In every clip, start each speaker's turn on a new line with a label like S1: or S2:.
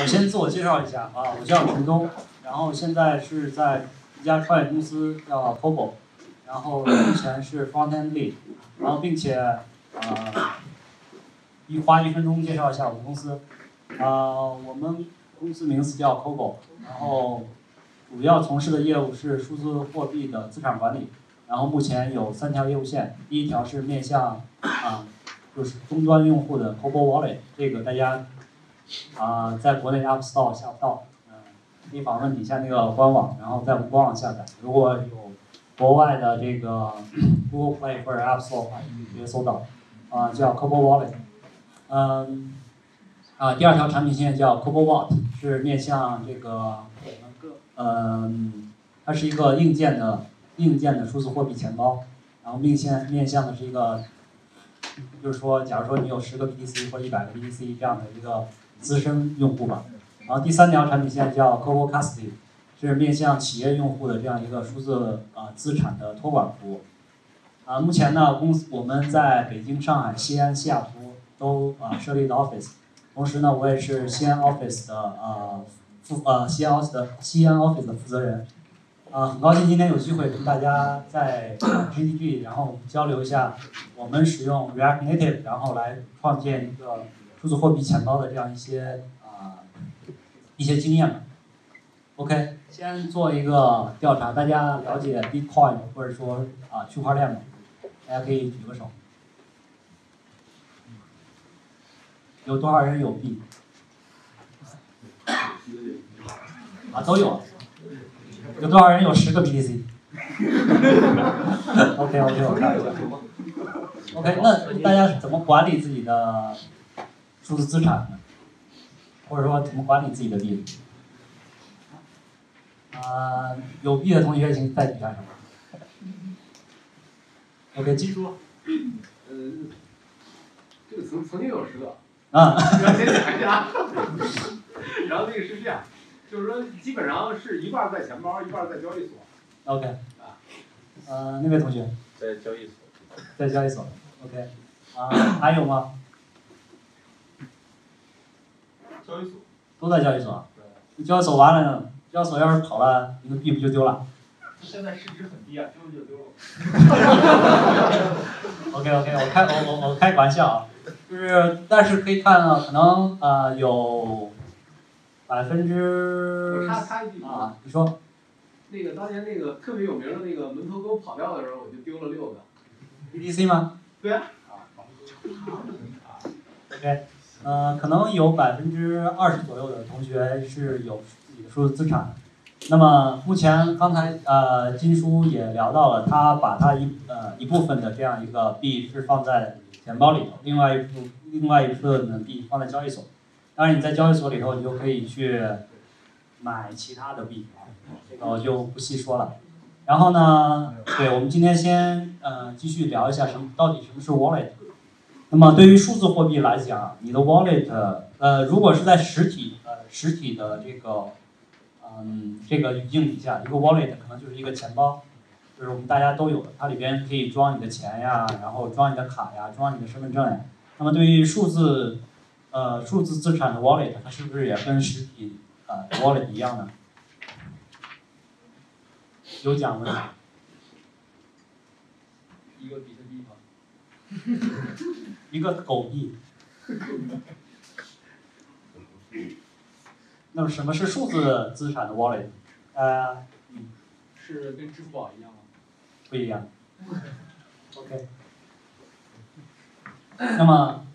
S1: 我先自我介绍一下啊，我叫陈东，然后现在是在一家创业公司叫 Cobo，然后目前是 Frontend Lead，然后并且呃一花一分钟介绍一下我们公司，啊，我们公司名字叫 Cobo，然后主要从事的业务是数字货币的资产管理，然后目前有三条业务线，第一条是面向啊就是终端用户的 Cobo Wallet，这个大家。啊，在国内 App Store 下不到，嗯，可以访问底下那个官网，然后在官网下载。如果有国外的这个 Google Play 或者 App Store 的话，你直接搜到，啊，叫 Cobo Wallet，嗯，啊，第二条产品线叫 Cobo Wallet，是面向这个，嗯，它是一个硬件的硬件的数字货币钱包，然后面向面向的是一个，就是说，假如说你有十个 BTC 或一百个 BTC 这样的一个。资深用户吧，然后第三条产品线叫 Coco Custody，是面向企业用户的这样一个数字啊资产的托管服务。啊，目前呢，公司我们在北京、上海、西安、西雅图都啊设立了 office，同时呢，我也是西安 office 的啊负呃西安 office 的西安 office 的负责人。啊，很高兴今天有机会跟大家在 GDG 然后交流一下我们使用 React Native 然后来创建一个。数字货币钱包的这样一些啊一些经验吧。OK，先做一个调查，大家了解 Bitcoin 或者说啊区块链吗？大家可以举个手。有多少人有币？啊，都有。有多少人有十个 BTC？OK OK，我看一下。OK，那大家怎么管理自己的？数字资产，或者说怎么管理自己的币？啊，有币的同学请在底下说。OK，记住。
S2: 呃，这个曾曾经有十个。
S1: 啊。
S2: 要先讲一下。然后那个是这样，就是说基本上是一半在钱包，一半在交易所。
S1: OK。啊。呃，那位同学。
S3: 在交易所。
S1: 在交易所。OK。啊，还有吗？
S2: 交易所
S1: 都在交易所，你交易所完了，交易所要是跑了，你的币不就丢了？
S2: 现在市值很低啊，丢了就丢了。
S1: OK OK，我开我我我开个玩笑啊，就是但是可以看到，可能呃有百分之啊，你说
S2: 那个当年那个特别有名的那个门头沟跑掉的时候，我就丢了六个。
S1: BTC 吗？
S2: 对啊。
S1: OK。呃，可能有百分之二十左右的同学是有自己的数字资产。那么目前刚才呃金叔也聊到了，他把他一呃一部分的这样一个币是放在钱包里头，另外一部另外一部分的币放在交易所。当然你在交易所里头，你就可以去买其他的币，这个我就不细说了。然后呢，对我们今天先呃继续聊一下什么到底什么是 wallet。那么对于数字货币来讲，你的 wallet，呃，如果是在实体，呃，实体的这个，嗯，这个语境底下，一个 wallet 可能就是一个钱包，就是我们大家都有的，它里边可以装你的钱呀，然后装你的卡呀，装你的身份证呀。那么对于数字，呃，数字资产的 wallet，它是不是也跟实体，呃，wallet 一样呢？有讲吗？
S2: 一个比特币
S1: 吗？一个狗币，那么什么是数字资产的 wallet？呃，
S2: 是跟支付宝一样吗？
S1: 不一样。OK。那么，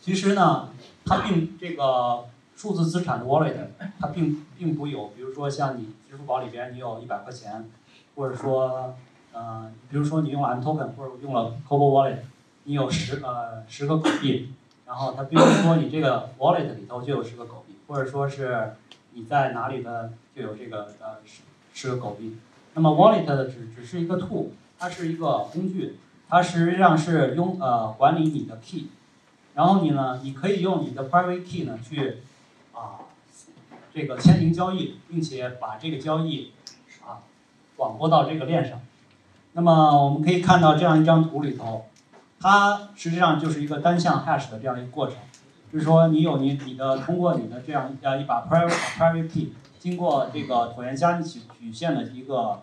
S1: 其实呢，它并这个数字资产的 wallet，它并并不有，比如说像你支付宝里边你有一百块钱，或者说，呃，比如说你用了 M token 或者用了 Cobo wallet。你有十呃十个狗币，然后它并不是说你这个 wallet 里头就有十个狗币，或者说是你在哪里的就有这个呃十十个狗币。那么 wallet 的只只是一个 tool，它是一个工具，它实际上是用呃管理你的 key，然后你呢，你可以用你的 private key 呢去啊这个签订交易，并且把这个交易啊广播到这个链上。那么我们可以看到这样一张图里头。它实际上就是一个单向 hash 的这样一个过程，就是说你有你你的通过你的这样呃一把 private private key，经过这个椭圆加密曲曲线的一个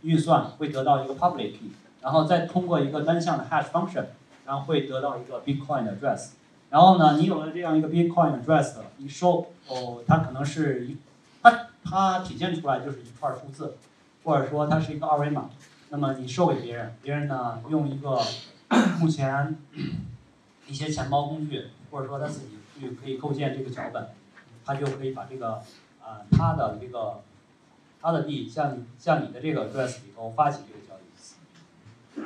S1: 运算，会得到一个 public key，然后再通过一个单向的 hash function，然后会得到一个 Bitcoin 的 address。然后呢，你有了这样一个 Bitcoin address，你收哦，它可能是一它它体现出来就是一串数字，或者说它是一个二维码。那么你收给别人，别人呢用一个 目前 一些钱包工具，或者说他自己去可以构建这个脚本，他就可以把这个呃他的这个他的币向向你的这个 address 里头发起这个交易。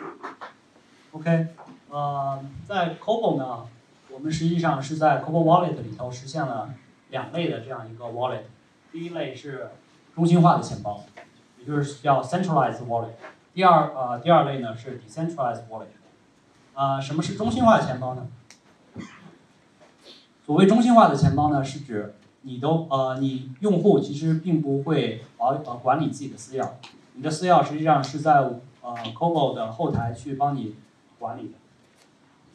S1: OK，呃，在 Cobo 呢，我们实际上是在 Cobo Wallet 里头实现了两类的这样一个 wallet，第一类是中心化的钱包，也就是叫 centralized wallet。第二，呃，第二类呢是 decentralized wallet。啊，什么是中心化的钱包呢？所谓中心化的钱包呢，是指你都呃，你用户其实并不会保呃管理自己的私钥，你的私钥实际上是在呃 Cobo 的后台去帮你管理的。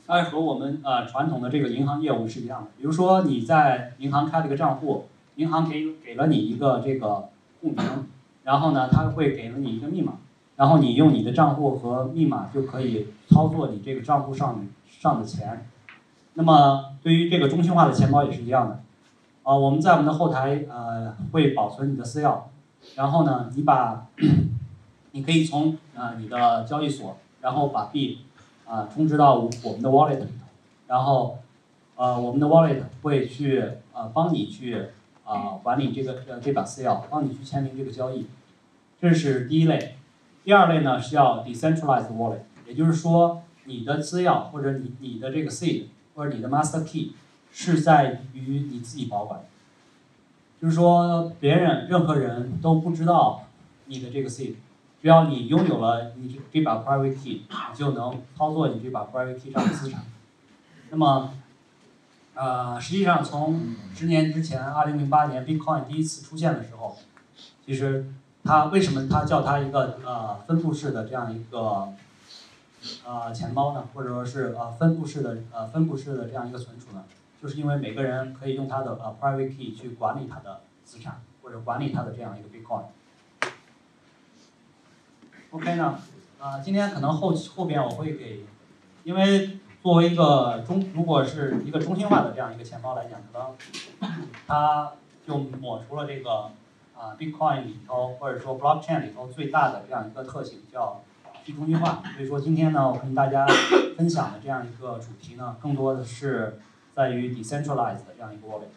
S1: 它和我们呃传统的这个银行业务是一样的。比如说你在银行开了一个账户，银行给给了你一个这个户名，然后呢，他会给了你一个密码。然后你用你的账户和密码就可以操作你这个账户上上的钱。那么对于这个中心化的钱包也是一样的。啊，我们在我们的后台呃会保存你的私钥，然后呢，你把 你可以从啊你的交易所，然后把币啊充值到我们的 wallet 里头，然后呃我们的 wallet 会去啊帮你去啊管理这个呃这把私钥，帮你去签名这个交易。这是第一类。第二类呢是要 decentralized wallet，也就是说你的资料或者你你的这个 seed 或者你的 master key 是在于你自己保管，就是说别人任何人都不知道你的这个 seed，只要你拥有了你这这把 private key，你就能操作你这把 private key 上的资产。那么，呃，实际上从十年之前，二零零八年 Bitcoin 第一次出现的时候，其实。它为什么它叫它一个呃分布式的这样一个呃钱包呢？或者说是呃分布式的呃分布式的这样一个存储呢？就是因为每个人可以用他的呃 private key 去管理他的资产，或者管理他的这样一个 Bitcoin。OK 呢？啊，今天可能后后边我会给，因为作为一个中如果是一个中心化的这样一个钱包来讲，可能它就抹除了这个。啊，Bitcoin 里头或者说 Blockchain 里头最大的这样一个特性叫去中心化。所以说今天呢，我跟大家分享的这样一个主题呢，更多的是在于 decentralized 的这样一个 wallet。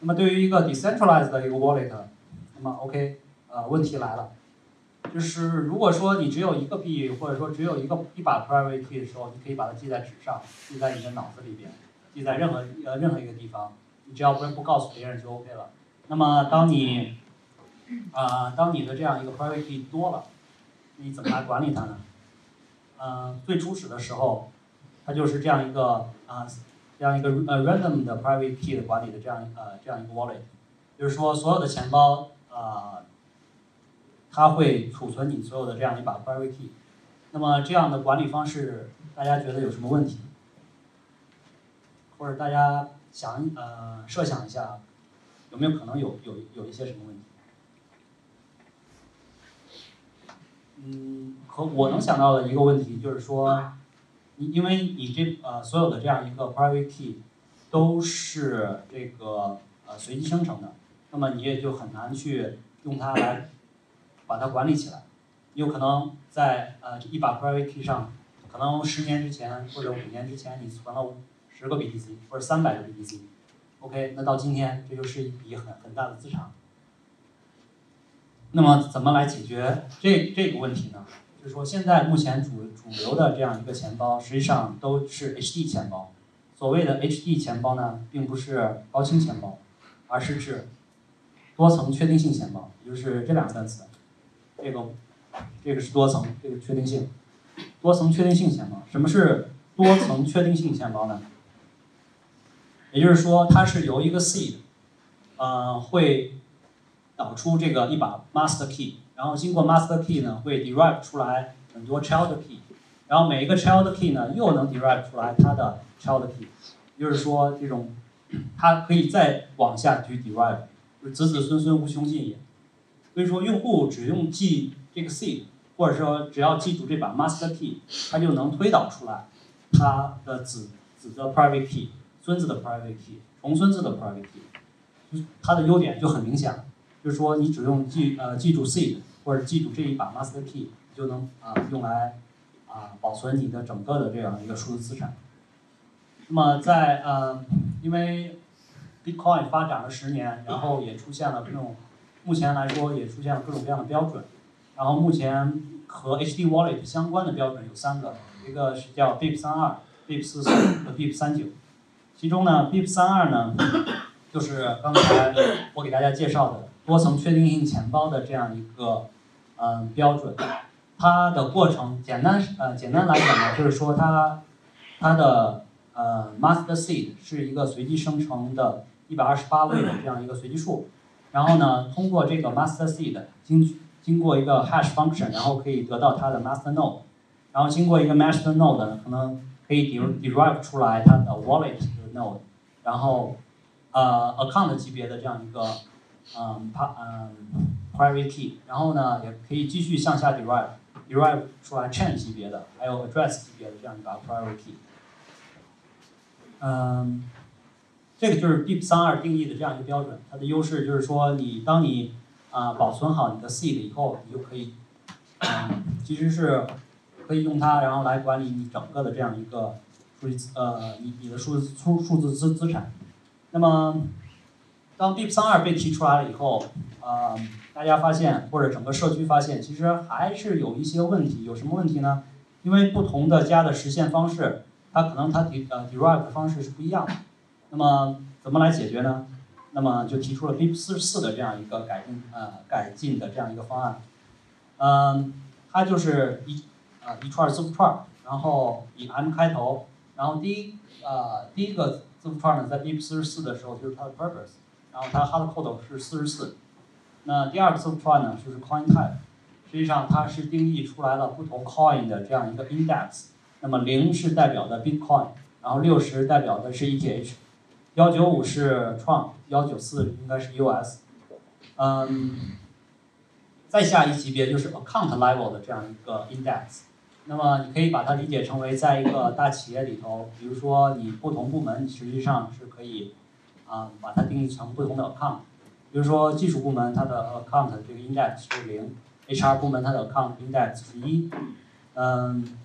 S1: 那么对于一个 decentralized 的一个 wallet，那么 OK，呃，问题来了，就是如果说你只有一个币，或者说只有一个一把 private key 的时候，你可以把它记在纸上，记在你的脑子里边，记在任何呃任何一个地方，你只要不不告诉别人就 OK 了。那么，当你啊，当你的这样一个 private key 多了，你怎么来管理它呢？嗯，最初始的时候，它就是这样一个啊，这样一个呃 random 的 private key 的管理的这样呃这样一个 wallet，就是说所有的钱包啊，它会储存你所有的这样一把 private key。那么这样的管理方式，大家觉得有什么问题？或者大家想呃设想一下？有没有可能有有有一些什么问题？嗯，和我能想到的一个问题就是说，你因为你这呃所有的这样一个 private key 都是这个呃随机生成的，那么你也就很难去用它来把它管理起来。有可能在呃一把 private key 上，可能十年之前或者五年之前你存了十个 BTC 或者三百个 BTC。OK，那到今天这就是一笔很很大的资产。那么怎么来解决这这个问题呢？就是说现在目前主主流的这样一个钱包，实际上都是 HD 钱包。所谓的 HD 钱包呢，并不是高清钱包，而是指多层确定性钱包，也就是这两个单词。这个这个是多层，这个确定性。多层确定性钱包，什么是多层确定性钱包呢？也就是说，它是由一个 seed，呃，会导出这个一把 master key，然后经过 master key 呢，会 derive 出来很多 child key，然后每一个 child key 呢又能 derive 出来它的 child key，就是说这种它可以再往下去 derive，就是子子孙孙无穷尽也。所以说用户只用记这个 seed，或者说只要记住这把 master key，它就能推导出来它的子子的 private key，孙子的 private key，重孙子的 private key，它的优点就很明显了，就是说你只用记呃记住 seed 或者记住这一把 master key，就能啊用来啊保存你的整个的这样一个数字资产。那么在呃因为 Bitcoin 发展了十年，然后也出现了这种。目前来说也出现了各种各样的标准，然后目前和 HD Wallet 相关的标准有三个，一个是叫 BIP 三二、BIP 四四和 BIP 三九。其中呢，BIP 三二呢，就是刚才我给大家介绍的多层确定性钱包的这样一个嗯标准。它的过程简单呃简单来讲呢，就是说它它的呃 Master Seed 是一个随机生成的128位的这样一个随机数。然后呢，通过这个 master seed 经经过一个 hash function，然后可以得到它的 master node，然后经过一个 master node，可能可以 derive 出来它的 wallet node，然后呃 account 级别的这样一个嗯 p 嗯 private key，然后呢也可以继续向下 derive，derive 出来 chain 级别的，还有 address 级别的这样一个 private key，嗯。这个就是 BIP 三二定义的这样一个标准，它的优势就是说，你当你啊保存好你的 seed 以后，你就可以，嗯，其实是可以用它，然后来管理你整个的这样一个数据呃你你的数字数数字资资产。那么，当 BIP 三二被提出来了以后，呃，大家发现或者整个社区发现，其实还是有一些问题。有什么问题呢？因为不同的家的实现方式，它可能它 de 呃 derive 的方式是不一样的。那么怎么来解决呢？那么就提出了 BIP 四十四的这样一个改进呃改进的这样一个方案。嗯，它就是一呃一串字符串，然后以 M 开头，然后第一呃第一个字符串呢在 BIP 四十四的时候就是它的 purpose，然后它 hard code 是四十四。那第二个字符串呢就是 coin type，实际上它是定义出来了不同 coin 的这样一个 index。那么零是代表的 Bitcoin，然后六十代表的是 ETH。幺九五是 Tron，幺九四应该是 US，嗯，再下一级别就是 account level 的这样一个 index，那么你可以把它理解成为在一个大企业里头，比如说你不同部门实际上是可以啊把它定义成不同的 account，比如说技术部门它的 account 这个 index 是零，HR 部门它的 account index 是一，嗯。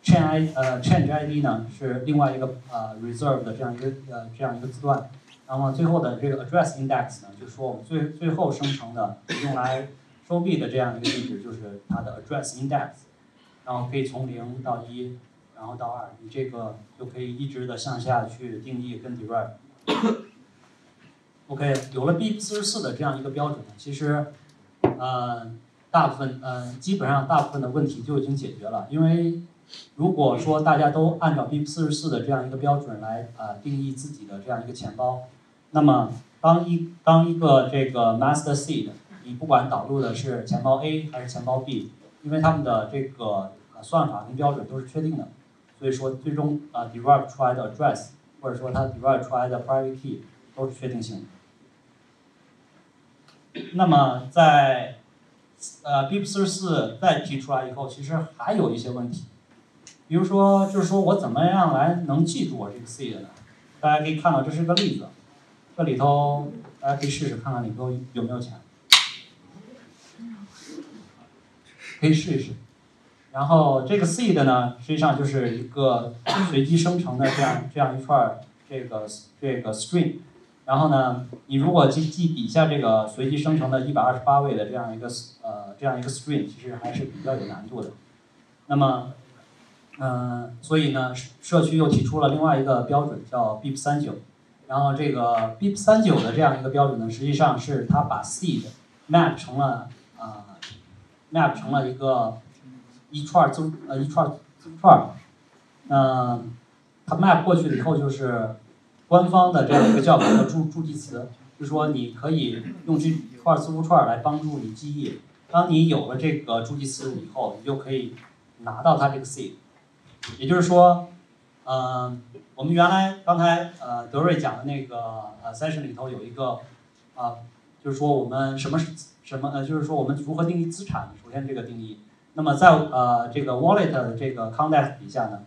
S1: chain i 呃 change ID 呢是另外一个呃 reserve 的这样一个呃这样一个字段，然后最后的这个 address index 呢，就是说我们最最后生成的用来收币的这样一个地址就是它的 address index，然后可以从零到一，然后到二，你这个就可以一直的向下去定义跟 derive。OK，有了 BIP 四十四的这样一个标准，其实呃大部分呃基本上大部分的问题就已经解决了，因为如果说大家都按照 BIP 四十四的这样一个标准来呃定义自己的这样一个钱包，那么当一当一个这个 master seed，你不管导入的是钱包 A 还是钱包 B，因为他们的这个算法跟标准都是确定的，所以说最终啊 derive 出来的 address 或者说它 derive 出来的 private key 都是确定性的。那么在呃 BIP 四十四再提出来以后，其实还有一些问题。比如说，就是说我怎么样来能记住我这个 seed 呢？大家可以看到，这是个例子，这里头大家可以试试看看里头有没有钱，可以试一试。然后这个 seed 呢，实际上就是一个随机生成的这样这样一串这个这个 string。然后呢，你如果记记底下这个随机生成的一百二十八位的这样一个呃这样一个 string，其实还是比较有难度的。那么嗯，所以呢，社区又提出了另外一个标准，叫 BIP 三九。然后这个 BIP 三九的这样一个标准呢，实际上是它把 seed map 成了啊，map 成了一个一串字呃一串字串。嗯，它 map 过去了以后，就是官方的这样一个叫法叫助助记词，就是说你可以用这一串字符串来帮助你记忆。当你有了这个助记词以后，你就可以。拿到它这个 seed。也就是说，嗯、我们原来刚才呃德瑞讲的那个呃 session 里头有一个啊、就是说我们什么什么呃，就是说我们如何定义资产，首先这个定义。那么在呃这个 wallet 的这个 context 底下呢，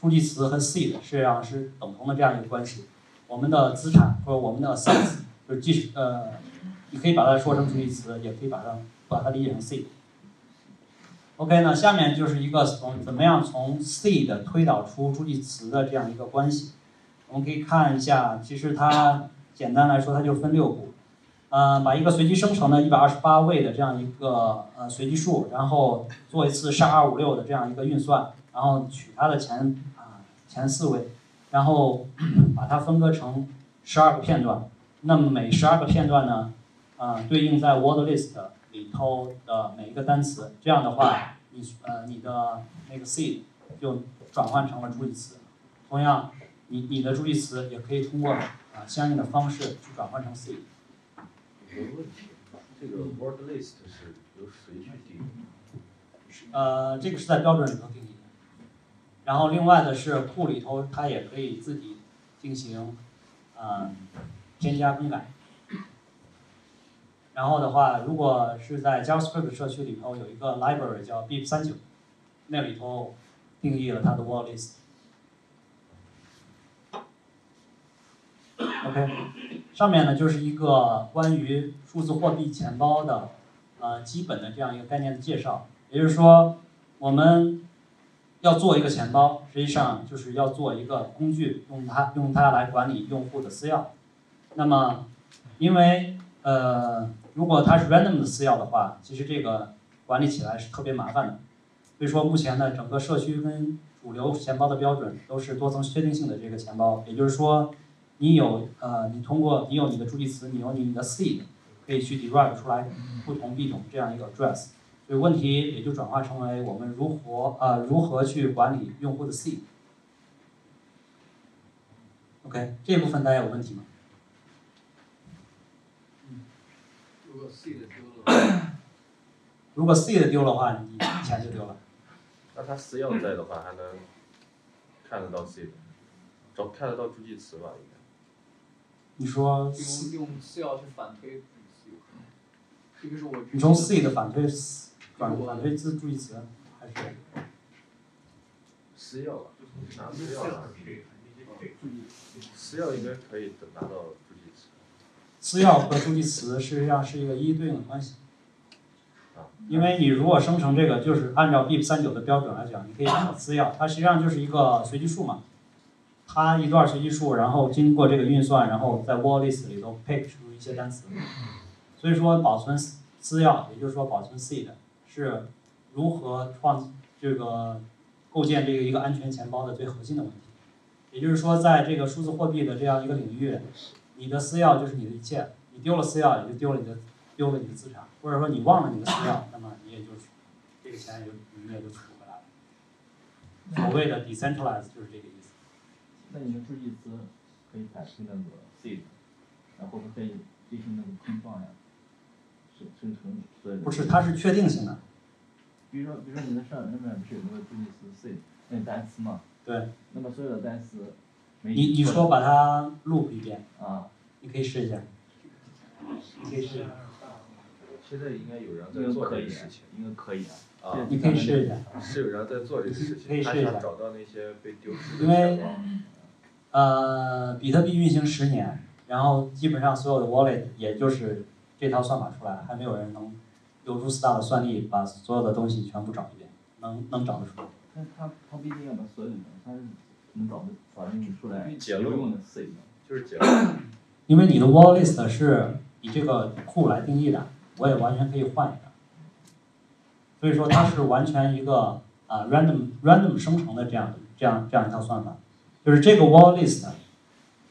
S1: 助记词和 seed 实际上是等同的这样一个关系。我们的资产或者我们的 assets 就是即使呃，你可以把它说成助记词，也可以把它把它理解成 seed。OK 那，下面就是一个从怎么样从 seed 推导出助记词的这样一个关系。我们可以看一下，其实它简单来说，它就分六步。呃，把一个随机生成的128位的这样一个呃随机数，然后做一次 SHA-256 的这样一个运算，然后取它的前啊、前四位，然后 把它分割成十二个片段。那么每十二个片段呢，啊、对应在 word list 里头的每一个单词。这样的话，你呃你的那个 seed 就转换成了助记词。同样，你你的助记词也可以通过啊、相应的方式去转换成 seed。
S3: 有个问题，这个 word list 是由谁去定义？
S1: 呃，这个是在标准里头定义的。然后另外的是库里头它也可以自己进行呃添加更改。然后的话，如果是在 JavaScript 社区里头有一个 library 叫 BIP 三九，那里头定义了它的 word list。OK，上面呢就是一个关于数字货币钱包的呃基本的这样一个概念的介绍。也就是说，我们要做一个钱包，实际上就是要做一个工具，用它用它来管理用户的私钥。那么，因为呃，如果它是 random 的私钥的话，其实这个管理起来是特别麻烦的。所以说，目前呢，整个社区跟主流钱包的标准都是多层确定性的这个钱包。也就是说，你有呃，你通过你有你的助记词，你有你的 seed，可以去 derive 出来不同币种这样一个 address。所以问题也就转化成为我们如何呃如何去管理用户的 seed。OK，这部分大家有问题吗？
S4: 如果 seed 丢了，
S1: 如果 seed 丢的话，你钱就丢了。
S3: 那它私钥在的话，还能看得到 seed，找看得到助记词吧？应该。
S1: 你说
S4: 用用私钥去反推
S1: 你从 seed 反推反反推字助记词，还是
S3: 私钥吧，拿私钥拿，私钥应该可以拿到助记词。
S1: 私钥和助记词实际上是一个一一对应的关系。
S3: 啊，
S1: 因为你如果生成这个，就是按照 BIP 三九的标准来讲，你可以把私钥，它实际上就是一个随机数嘛，它一段随机数，然后经过这个运算，然后在 word list 里头 pick 出一些单词。所以说保存私钥，也就是说保存 seed 是如何创这个构建这个一个安全钱包的最核心的问题。也就是说，在这个数字货币的这样一个领域，你的私钥就是你的一切，你丢了私钥，也就丢了你的丢了你的资产，或者说你忘了你的私钥，那么你也就这个钱也就你也就取不回来了。所谓的 decentralized 就是这个意思。
S5: 那你的助记词可以反推那个 seed，然后可以进行那个碰撞呀，生生成所有的。
S1: 不是，它是确定性的。
S5: 比如说，比如说你的上上面不是有那个助记词 seed 那个单词嘛？
S1: 对。
S5: 那么所有的单词，
S1: 你你说把它 loop 一遍，
S5: 啊，
S1: 你可以试一下。你可以试一下。
S3: 现在应该有人在做这个事情，
S5: 应该可以啊。
S3: 啊，
S1: 你可以试一下。
S3: 是有人在做这个事情，他
S1: 可以试一下
S3: 想找到那些被丢失的
S1: 因为。呃，比特币运行十年，然后基本上所有的 wallet 也就是这套算法出来，还没有人能有如此大的算力把所有的东西全部找一遍，能能找得出来。
S5: 但是它它不一定要把所有的，他是能找的找的你出来
S3: 结论
S5: 用的 seed。
S3: 就是解了，
S1: 因为你的 wall list 是以这个库来定义的，我也完全可以换一个。所以说它是完全一个啊、random random 生成的这样这样这样一套算法，就是这个 wall list，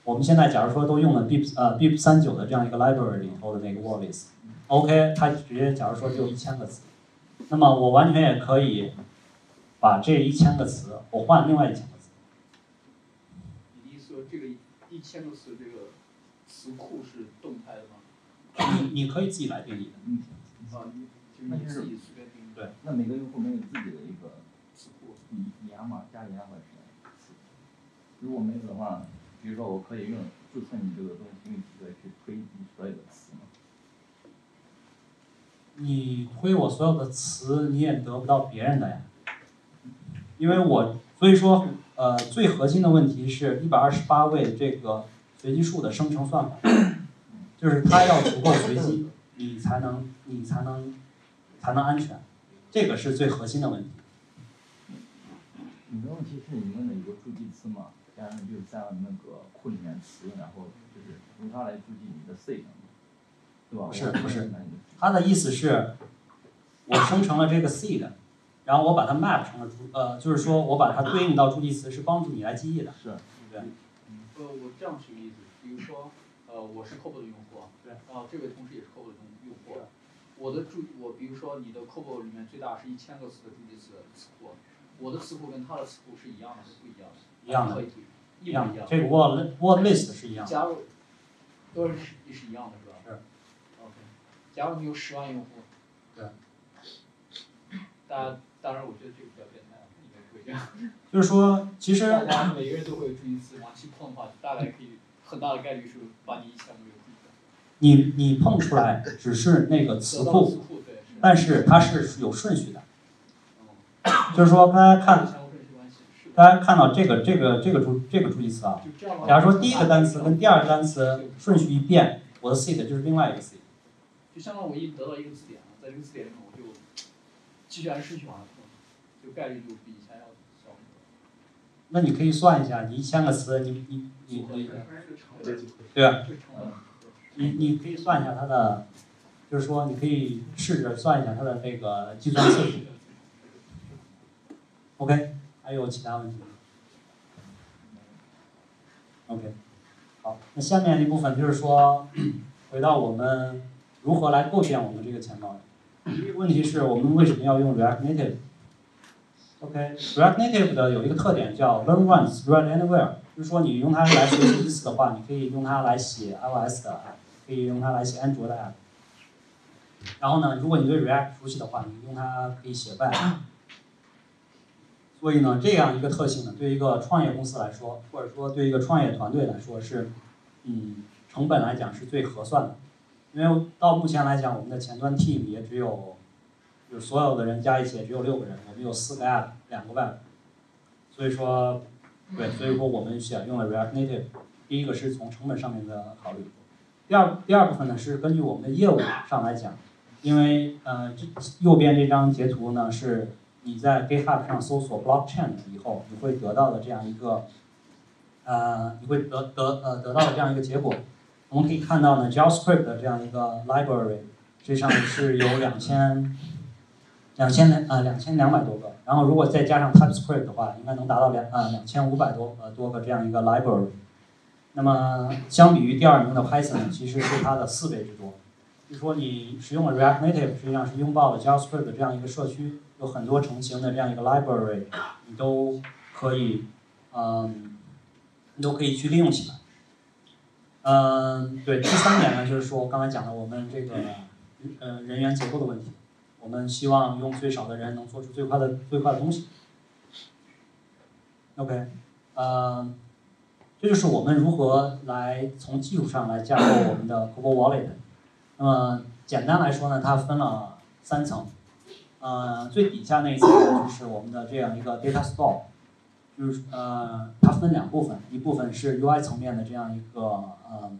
S1: 我们现在假如说都用了 BIP 呃 BIP 三九的这样一个 library 里头的那个 wall list，OK，、它直接假如说只有一千个词，那么我完全也可以把这一千个词我换另外一千个词。
S4: 你的意思说这个一千个词这个词库是动态的吗？
S1: 你你可以自己来定义的。
S5: 嗯，
S4: 啊，你就是你自己随便定义。
S1: 对
S5: 那每个用户没有自己的一个
S4: 词库
S5: 以掩码加掩码出来的词。如果没有的话，比如说我可以用注册你这个东西，用几个去推你所有的词吗。
S1: 你推我所有的词，你也得不到别人的呀。因为我所以说，呃，最核心的问题是一百二十八位这个随机数的生成算法，就是它要足够随机，你才能你才能才能安全，这个是最核心的问题。
S5: 你的问题是你问的有个助记词嘛，加上就是在那个库里面词，然后就是用它来注记你的 seed，对吧？
S1: 不是不是
S5: 他的
S1: 它的意思是，我生成了这个 seed，然后我把它 map 成了助，呃，就是说我把它对应到助记词，是帮助你来记忆的，
S5: 是。
S1: 对不对？
S4: 呃，我这样举个例子，比如说，呃，我是 COBOL 的用户啊，
S1: 对
S4: 然后这位同事也是 COBOL 的用户，我的注，我比如说你的 COBOL 里面最大是一千个词的助记词词库，我的词库跟他的词库是一样的，还是不一样的？
S1: 一样的一样
S4: 模一样。
S1: 这个 word word list 是一样的。
S4: 加入都是也是一样的，是吧？
S1: 是。
S4: OK，假如你有十万用户。
S1: 对。
S4: 当然，当然，我觉得这个比较变态，应该不会这样。
S1: 就是说，其实
S4: 大家每个人都会有注意词，往去碰的话，大概可以很大的概率是把你一千个用户
S1: 你你碰出来只是那个词库。但是它是有顺序的。
S4: 嗯
S1: 就是说，大家看。大家看到这个这个这个注这个注记词啊，假如说第一个单词跟第二个单词顺序一变，我的 seed 就是另外一个 seed。
S4: 就相当于我一得到一个字典了，在这个字典里面我就继续按顺序往上碰，就概率就比以前要小很多。
S1: 那你可以算一下，你一千个词，你你你你，对吧？你你可以算一下它的，就是说你可以试着算一下它的这个计算次数。OK，还有其他问题吗？OK，好，那下面一部分就是说，回到我们如何来构建我们这个钱包。第一个问题是我们为什么要用 React Native？OK，React Native 的有一个特点叫 Learn Once, Run Anywhere，就是说你用它来学习一次的话，你可以用它来写 iOS 的 app，可以用它来写安卓的 app。然后呢，如果你对 React 熟悉的话，你用它可以写 Web。所以呢，这样一个特性呢，对于一个创业公司来说，或者说对一个创业团队来说是，嗯，成本来讲是最合算的。因为到目前来讲，我们的前端 team 也只有，就所有的人加一起也只有六个人，我们有四个 app，两个 web。所以说，对，所以说我们选用了 React Native。第一个是从成本上面的考虑，第二第二部分呢是根据我们的业务上来讲，因为呃这右边这张截图呢是你在 GitHub 上搜索 blockchain 以后，你会得到的这样一个，呃，你会得得呃得到的这样一个结果。我们可以看到呢，JavaScript 的这样一个 library，实际上是有两千两千两呃两千两百多个，然后如果再加上 TypeScript 的话，应该能达到两呃两千五百多呃多个这样一个 library。那么相比于第二名的 Python，其实是它的四倍之多。就说你使用了 React Native，实际上是拥抱了 JavaScript 的这样一个社区，有很多成型的这样一个 library，你都可以，嗯，你都可以去利用起来。嗯，对，第三点呢，就是说刚才讲的我们这个呃人员结构的问题，我们希望用最少的人能做出最快的最快的东西。OK，呃，这就是我们如何来从技术上来架构我们的 Global Wallet。那么简单来说呢，它分了三层，呃，最底下那一层就是我们的这样一个 Data Store，就是呃，它分两部分，一部分是 UI 层面的这样一个呃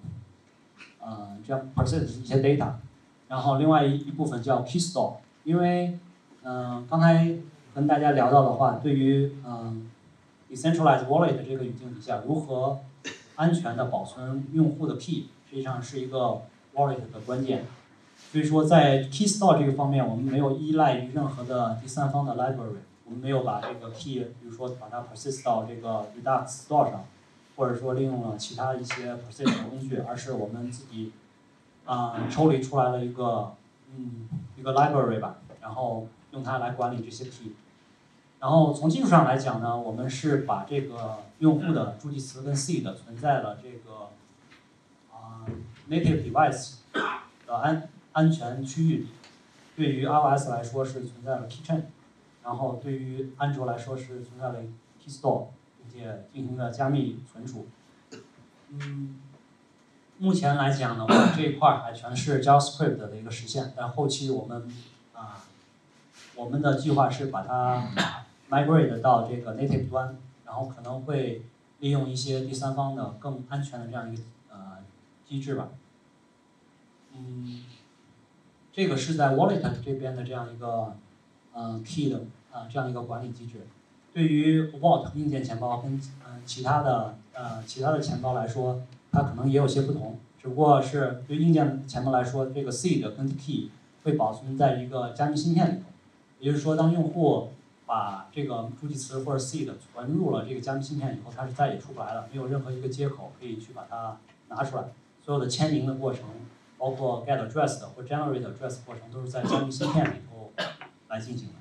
S1: 呃这样 persist 一些 data，然后另外一一部分叫 Key Store，因为嗯、刚才跟大家聊到的话，对于嗯、呃 decentralized wallet 这个语境底下，如何安全的保存用户的 key，实际上是一个 wallet 的关键。所以说，在 key store 这个方面，我们没有依赖于任何的第三方的 library，我们没有把这个 key，比如说把它 persist 到这个 Redux store 上，或者说利用了其他一些 persist 的工具，而是我们自己啊、抽离出来了一个嗯一个 library 吧，然后用它来管理这些 key。然后从技术上来讲呢，我们是把这个用户的助记词跟 seed 存在了这个啊、native device 的安安全区域。对于 iOS 来说是存在了 keychain，然后对于安卓来说是存在了 Key Store，并且进行了加密存储。嗯，目前来讲的话，这一块还全是 JavaScript 的一个实现，但后期我们啊，我们的计划是把它 migrate 到这个 native 端，然后可能会利用一些第三方的更安全的这样一个呃机制吧。嗯，这个是在 Wallet 这边的这样一个嗯 key 的啊这样一个管理机制。对于 Vault 硬件钱包跟嗯其他的呃其他的钱包来说，它可能也有些不同，只不过是对硬件钱包来说，这个 seed 跟 key 会保存在一个加密芯片里头。也就是说，当用户把这个助记词或者 seed 存入了这个加密芯片以后，它是再也出不来了，没有任何一个接口可以去把它拿出来。所有的签名的过程，包括 get address 的或 generate address 过程，都是在加密芯片里头来进行的。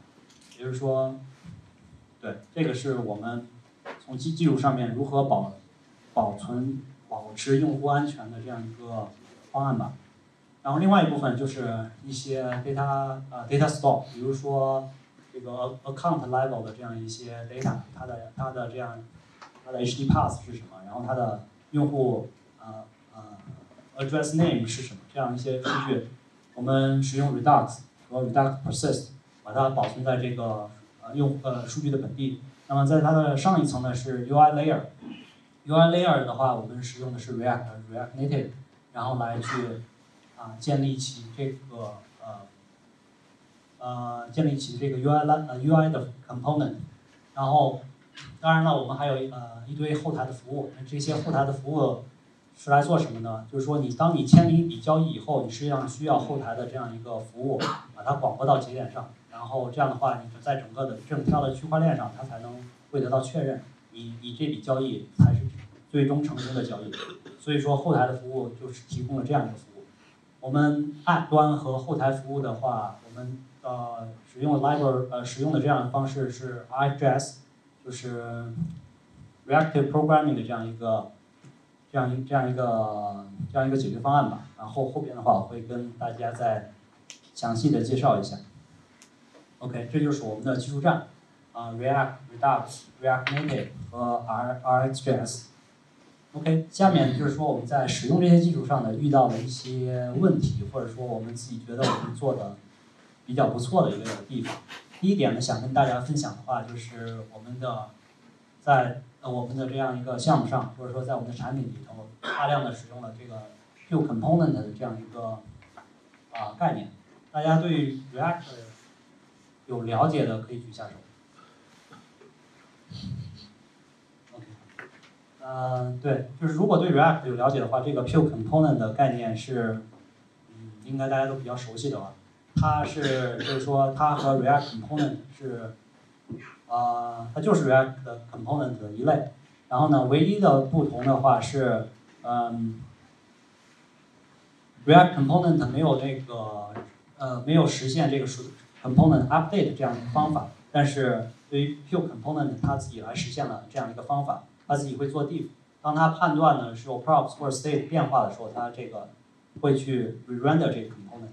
S1: 也就是说，对，这个是我们从技技术上面如何保保存、保持用户安全的这样一个方案吧。然后另外一部分就是一些 data 呃 data store，比如说这个 account level 的这样一些 data，它的它的这样它的 HD pass 是什么，然后它的用户呃呃 address name 是什么，这样一些数据，我们使用 Redux 和 Redux Persist 把它保存在这个呃用呃数据的本地。那么在它的上一层呢是 UI layer，UI layer 的话，我们使用的是 React React Native，然后来去啊建立起这个呃呃建立起这个 UI 拉呃 UI 的 component，然后当然了，我们还有呃一堆后台的服务，这些后台的服务是来做什么呢？就是说你当你签订一笔交易以后，你实际上需要后台的这样一个服务把它广播到节点上，然后这样的话，你在整个的整条的区块链上，它才能会得到确认，你你这笔交易才是最终成功的交易。所以说后台的服务就是提供了这样一个服务。我们 App 端和后台服务的话，我们呃使用的 library 呃使用的这样的方式是 RxJS，就是 Reactive Programming 的这样一个这样一这样一个这样一个解决方案吧。然后后边的话我会跟大家再详细的介绍一下。OK，这就是我们的技术栈，啊、React、Redux、React Native 和 R RxJS。OK，下面就是说我们在使用这些技术上呢遇到了一些问题，或者说我们自己觉得我们做的比较不错的一个地方。第一点呢，想跟大家分享的话，就是我们的在我们的这样一个项目上，或者说在我们的产品里头，大量的使用了这个 pure component 的这样一个啊、概念。大家对 React 有了解的可以举下手。OK，呃，对，就是如果对 React 有了解的话，这个 pure component 的概念是，嗯，应该大家都比较熟悉的吧？它是就是说它和 React component 是，呃，它就是 React 的 component 的一类。然后呢，唯一的不同的话是，嗯，React component 没有那个呃没有实现这个数 component update 这样的方法，但是对于 Q component 它自己来实现了这样一个方法，它自己会做 diff。当它判断呢是有 props 或者 state 变化的时候，它这个会去 re-render 这个 component。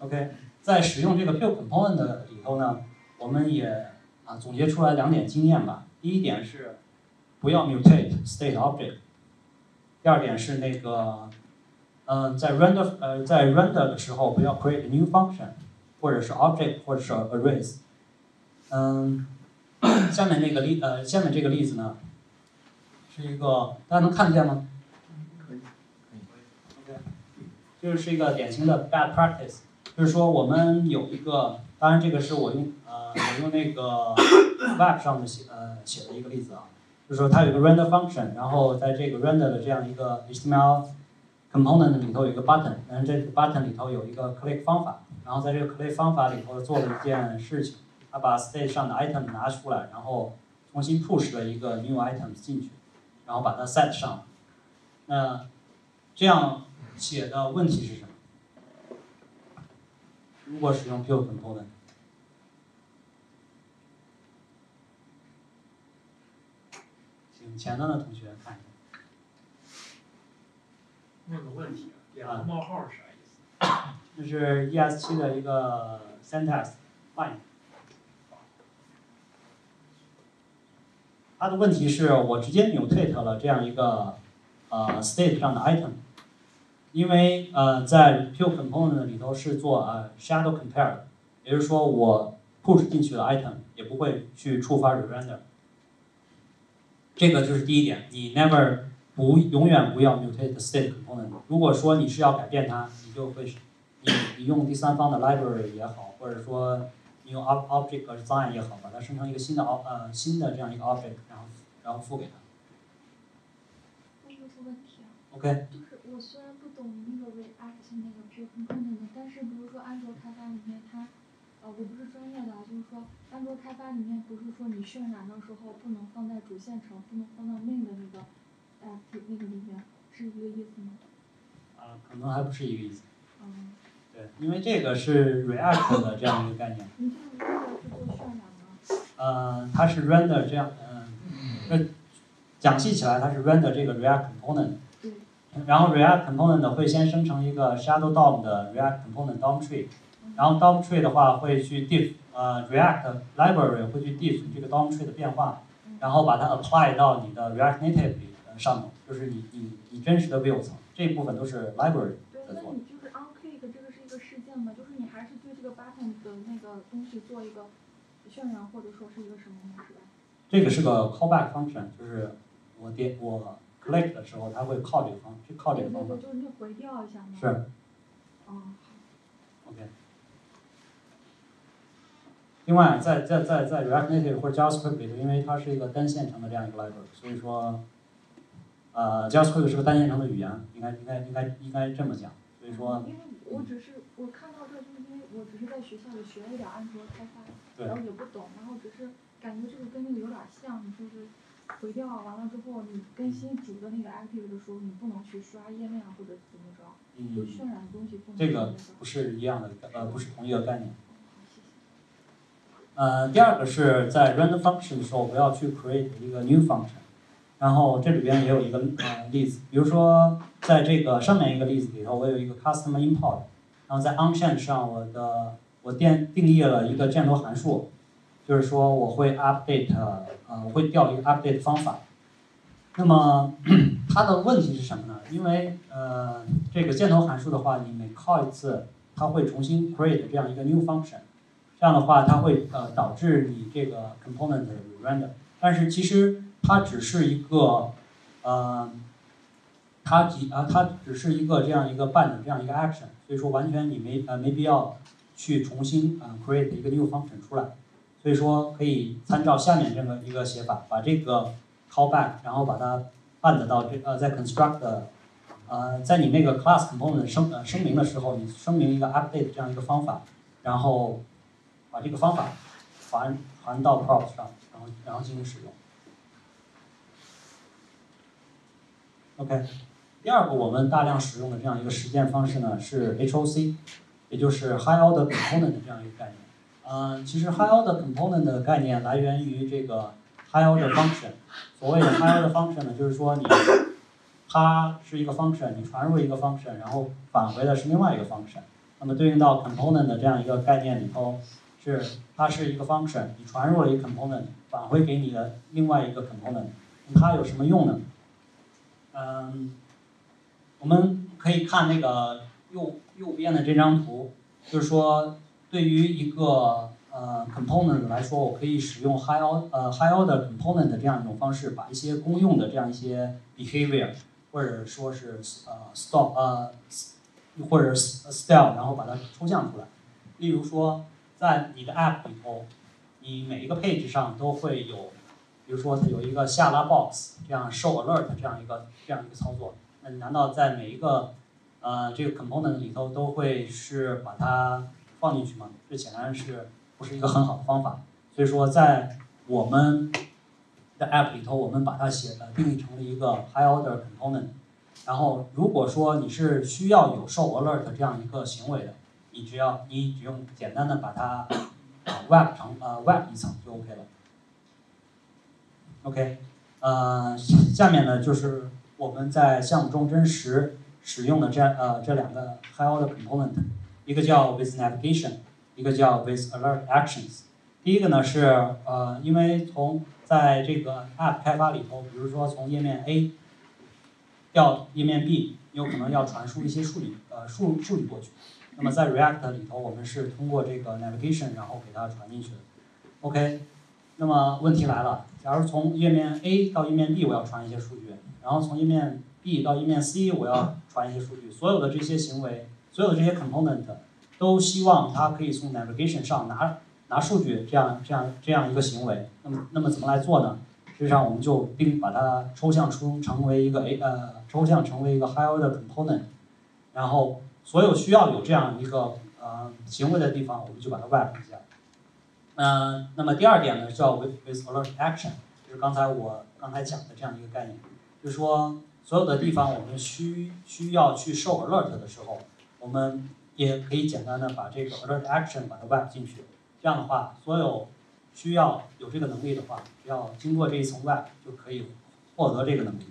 S1: OK，在使用这个 Q component 里头呢，我们也啊总结出来两点经验吧。第一点是不要 mutate state object，第二点是那个嗯、呃在 render 呃在 render 的时候不要 create a new function，或者是 object 或者是 arrays。嗯，下面那个例呃下面这个例子呢，是一个大家能看得见吗？
S5: 可以。
S1: OK，就是一个典型的 bad practice，就是说我们有一个，当然这个是我用呃我用那个 Web 上的写呃写的一个例子啊，就是说它有一个 render function，然后在这个 render 的这样一个 HTML component 里头有一个 button，然后这个 button 里头有一个 click 方法，然后在这个 click 方法里头做了一件事情，它把 state 上的 item 拿出来，然后重新 push 了一个 new item 进去，然后把它 set 上。那这样写的问题是？如果使用 build component。前端的同学看一下。
S2: 问个问题啊，冒号是啥意思？
S1: 就是 ES 七的一个 syntax 换一下。他的问题是我直接 mutate 了这样一个呃 state 上的 item，因为呃在 Pure Component 里头是做呃 shadow compare 的，也就是说我 push 进去的 item 也不会去触发 re-render。这个就是第一点，你 never 不永远不要 mutate state component。如果说你是要改变它，你就会你你用第三方的 library 也好，或者说你用 ob object design 也好，把它生成一个新的 ob 呃新的这样一个 object，然后然后付给它。
S6: 问题啊
S1: ，OK，
S6: 就是我虽然不懂那个 React 那个 Pure Component，但是比如说安卓开发里面它，呃，我不是专业的啊，就是说安卓开发里面不是说你渲染的时候不能放在主线程，不能放到 main 的那个 app 那个里面，是一个意思吗？
S1: 啊、可能还不是一个意思。
S6: 嗯，
S1: 对，因为这个是 React 的这样一个概念。
S6: 你这样为了是做渲染吗？
S1: 呃，它是 render 这样，嗯、那，讲细起来它是 render 这个 React component，
S6: 对，
S1: 然后 React component 会先生成一个 Shadow DOM 的 React component DOM tree，然后 DOM tree 的话会去 diff 呃 React library 会去 diff 这个 DOM tree 的变化，然后把它 apply 到你的 React Native 里呃上头，就是你你你真实的 view 层，这一部分都是 library
S6: 对，
S1: 在做。
S6: 那你就是 onClick 这个是一个事件吗，就是你还是对这个 button 的那个东西做一个渲染，或者说是一个什么？
S1: 这个是个 callback function，就是我点我 click 的时候，它会 call 这个方，去 call 这个方
S6: 是你回调一下嘛。
S1: 是
S6: 哦
S1: ，OK。另外，在在在在 React Native 或者 JavaScript 里头，因为它是一个单线程的这样一个 library，所以说，呃，JavaScript 是个单线程的语言，应该应该应该应该这么讲。所以说，
S6: 因为我只是我看到这，就是因为我只是在学校里学了一点安卓开发，然后也不懂，然后只是感觉这个跟那个有点像，就是回调完了之后，你更新主的那个 active 的时候，你不能去刷页面或者怎么着，就
S1: 嗯，
S6: 渲染的东西不能
S1: 这个。不是一样的，呃，不是同一个概念。呃，第二个是在 render function 的时候，我要去 create 一个 new function，然后这里边也有一个呃例子，比如说在这个上面一个例子里头，我有一个 custom import，然后在 onChain 上我的我定定义了一个箭头函数，就是说我会 update 呃我会调一个 update 方法，那么 它的问题是什么呢？因为呃这个箭头函数的话，你每 call 一次，它会重新 create 这样一个 new function。这样的话，它会呃导致你这个 component render，但是其实它只是一个呃，它只啊它只是一个这样一个办的这样一个 action，所以说完全你没呃没必要去重新呃 create 一个 new function 出来，所以说可以参照下面这么一个写法，把这个 callback，然后把它按的到这呃在 construct 呃在你那个 class component 声呃声明的时候，你声明一个 update 这样一个方法，然后把这个方法传传到 props 上，然后然后进行使用。OK，第二个我们大量使用的这样一个实践方式呢是 HOC，也就是 High Order Component 的这样一个概念。嗯、其实 High Order Component 的概念来源于这个 High Order Function。所谓的 High Order Function 呢，就是说你它是一个 function，你传入一个 function，然后返回的是另外一个 function。那么对应到 component 的这样一个概念里头，是它是一个 function，你传入了一个 component，返回给你的另外一个 component，它有什么用呢？嗯，我们可以看那个右右边的这张图，就是说对于一个呃 component 来说，我可以使用 higher 呃 high order component 的这样一种方式，把一些公用的这样一些 behavior 或者说是呃 stop 呃或者 style，然后把它抽象出来。例如说，在你的 app 里头，你每一个 page 上都会有，比如说它有一个下拉 box 这样 show alert 这样一个这样一个操作。那你难道在每一个呃这个 component 里头都会是把它放进去吗？这显然是不是一个很好的方法。所以说，在我们的 app 里头，我们把它写呃定义成了一个 high order component。然后，如果说你是需要有 show alert 这样一个行为的，你只要你只用简单的把它 wrap 成呃 wrap 一层就 OK 了。OK，呃，下面呢就是我们在项目中真实使用的这呃这两个 high order component，一个叫 with navigation，一个叫 with alert actions。第一个呢是呃，因为从在这个 App 开发里头，比如说从页面 A 调页面 B，有可能要传输一些数据，呃数数据过去。那么在 React 里头，我们是通过这个 navigation 然后给它传进去的。OK，那么问题来了，假如从页面 A 到页面 B 我要传一些数据，然后从页面 B 到页面 C 我要传一些数据，所有的这些行为，所有这些 component 都希望它可以从 navigation 上拿拿数据，这样这样这样一个行为。那么那么怎么来做呢？实际上我们就并把它抽象出成为一个 A 呃抽象成为一个 higher 的 component，然后所有需要有这样一个呃行为的地方，我们就把它 wrap 一下。嗯、那么第二点呢叫 with with alert action，就是刚才我刚才讲的这样一个概念，就是说所有的地方我们需需要去受 alert 的时候，我们也可以简单的把这个 alert action 把它 wrap 进去。这样的话，所有需要有这个能力的话，只要经过这一层 wrap 就可以获得这个能力。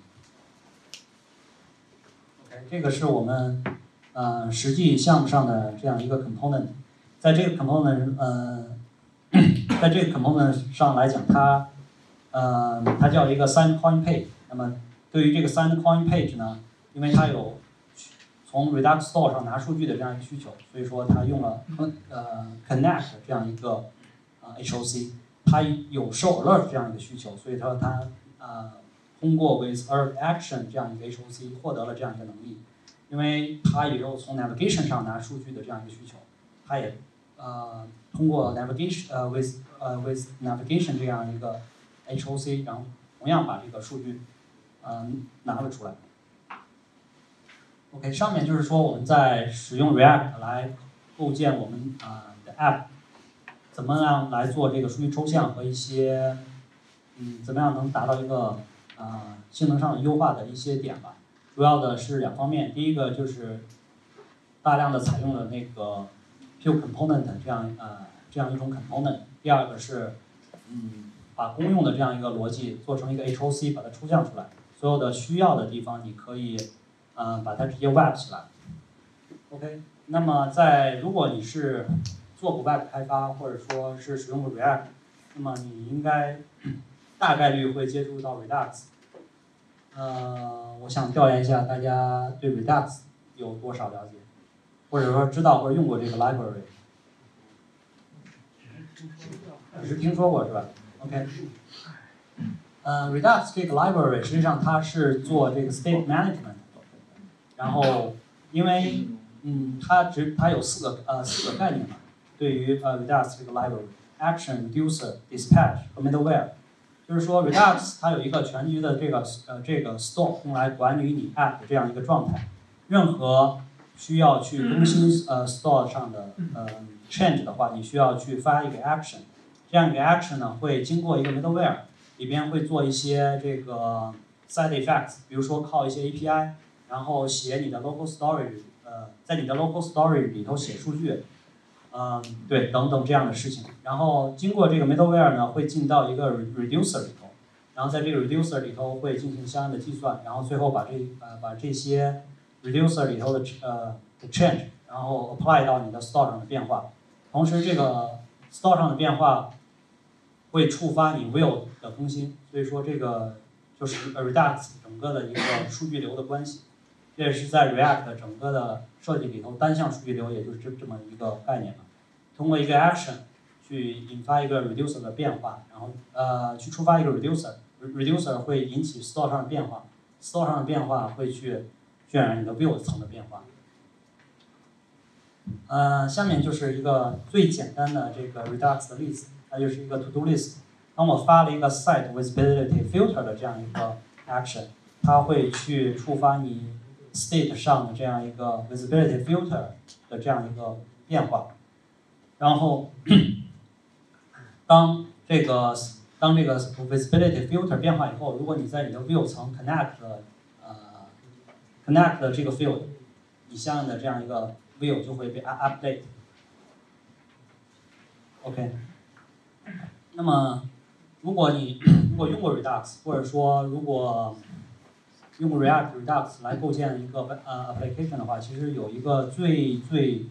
S1: OK，这个是我们呃实际项目上的这样一个 component，在这个 component 呃，在这个 component 上来讲，它呃它叫一个 sign coin page。那么对于这个 sign coin page 呢，因为它有从 Redux Store 上拿数据的这样一个需求，所以说它用了呃 connect 这样一个呃 HOC，它有受 alert 这样一个需求，所以说它呃通过 with alert action 这样一个 HOC 获得了这样一个能力，因为它也有从 navigation 上拿数据的这样一个需求，它也呃通过 navigation 呃 with 呃 with navigation 这样一个 HOC，然后同样把这个数据呃拿了出来。OK，上面就是说我们在使用 React 来构建我们啊、的 App，怎么样来做这个数据抽象和一些嗯怎么样能达到一个啊、性能上的优化的一些点吧。主要的是两方面，第一个就是大量的采用了那个 Pure Component 这样呃这样一种 component，第二个是嗯把公用的这样一个逻辑做成一个 HOC，把它抽象出来，所有的需要的地方你可以。嗯，把它直接 Web 起来。OK，那么在如果你是做过 web 开发，或者说是使用过 React，那么你应该大概率会接触到 Redux。呃，我想调研一下大家对 Redux 有多少了解，或者说知道或者用过这个 library。只是听说过是吧？OK。呃，Redux 这个 library 实际上它是做这个 state management。然后，因为嗯，它只它有四个呃四个概念嘛，对于呃 Redux 这个 library，action、reducer、dispatch 和 middleware，就是说 Redux 它有一个全局的这个呃这个 store 用来管理你 app 的这样一个状态，任何需要去更新呃 store 上的呃 change 的话，你需要去发一个 action，这样一个 action 呢会经过一个 middleware，里边会做一些这个 side effects，比如说靠一些 API。然后写你的 local storage，呃，在你的 local storage 里头写数据，嗯，对，等等这样的事情。然后经过这个 middleware 呢，会进到一个 reducer 里头，然后在这个 reducer 里头会进行相应的计算，然后最后把这呃把这些 reducer 里头的呃的 change，然后 apply 到你的 store 上的变化。同时这个 store 上的变化会触发你 will 的更新，所以说这个就是 Redux 整个的一个数据流的关系。这也是在 React 整个的设计里头，单向数据流也就是这这么一个概念嘛。通过一个 action 去引发一个 reducer 的变化，然后呃去触发一个 reducer，reducer 会引起 store 上的变化，store 上的变化会去渲染你的 view 层的变化。呃，下面就是一个最简单的这个 Redux 的例子，它就是一个 to do list。当我发了一个 site visibility filter 的这样一个 action，它会去触发你 state 上的这样一个 visibility filter 的这样一个变化，然后当这个当这个 visibility filter 变化以后，如果你在你的 view 层 connect 呃 connect 的这个 field，你相应的这样一个 view 就会被 update。OK，那么如果你如果用过 Redux，或者说如果用 React Redux 来构建一个呃 application 的话，其实有一个最最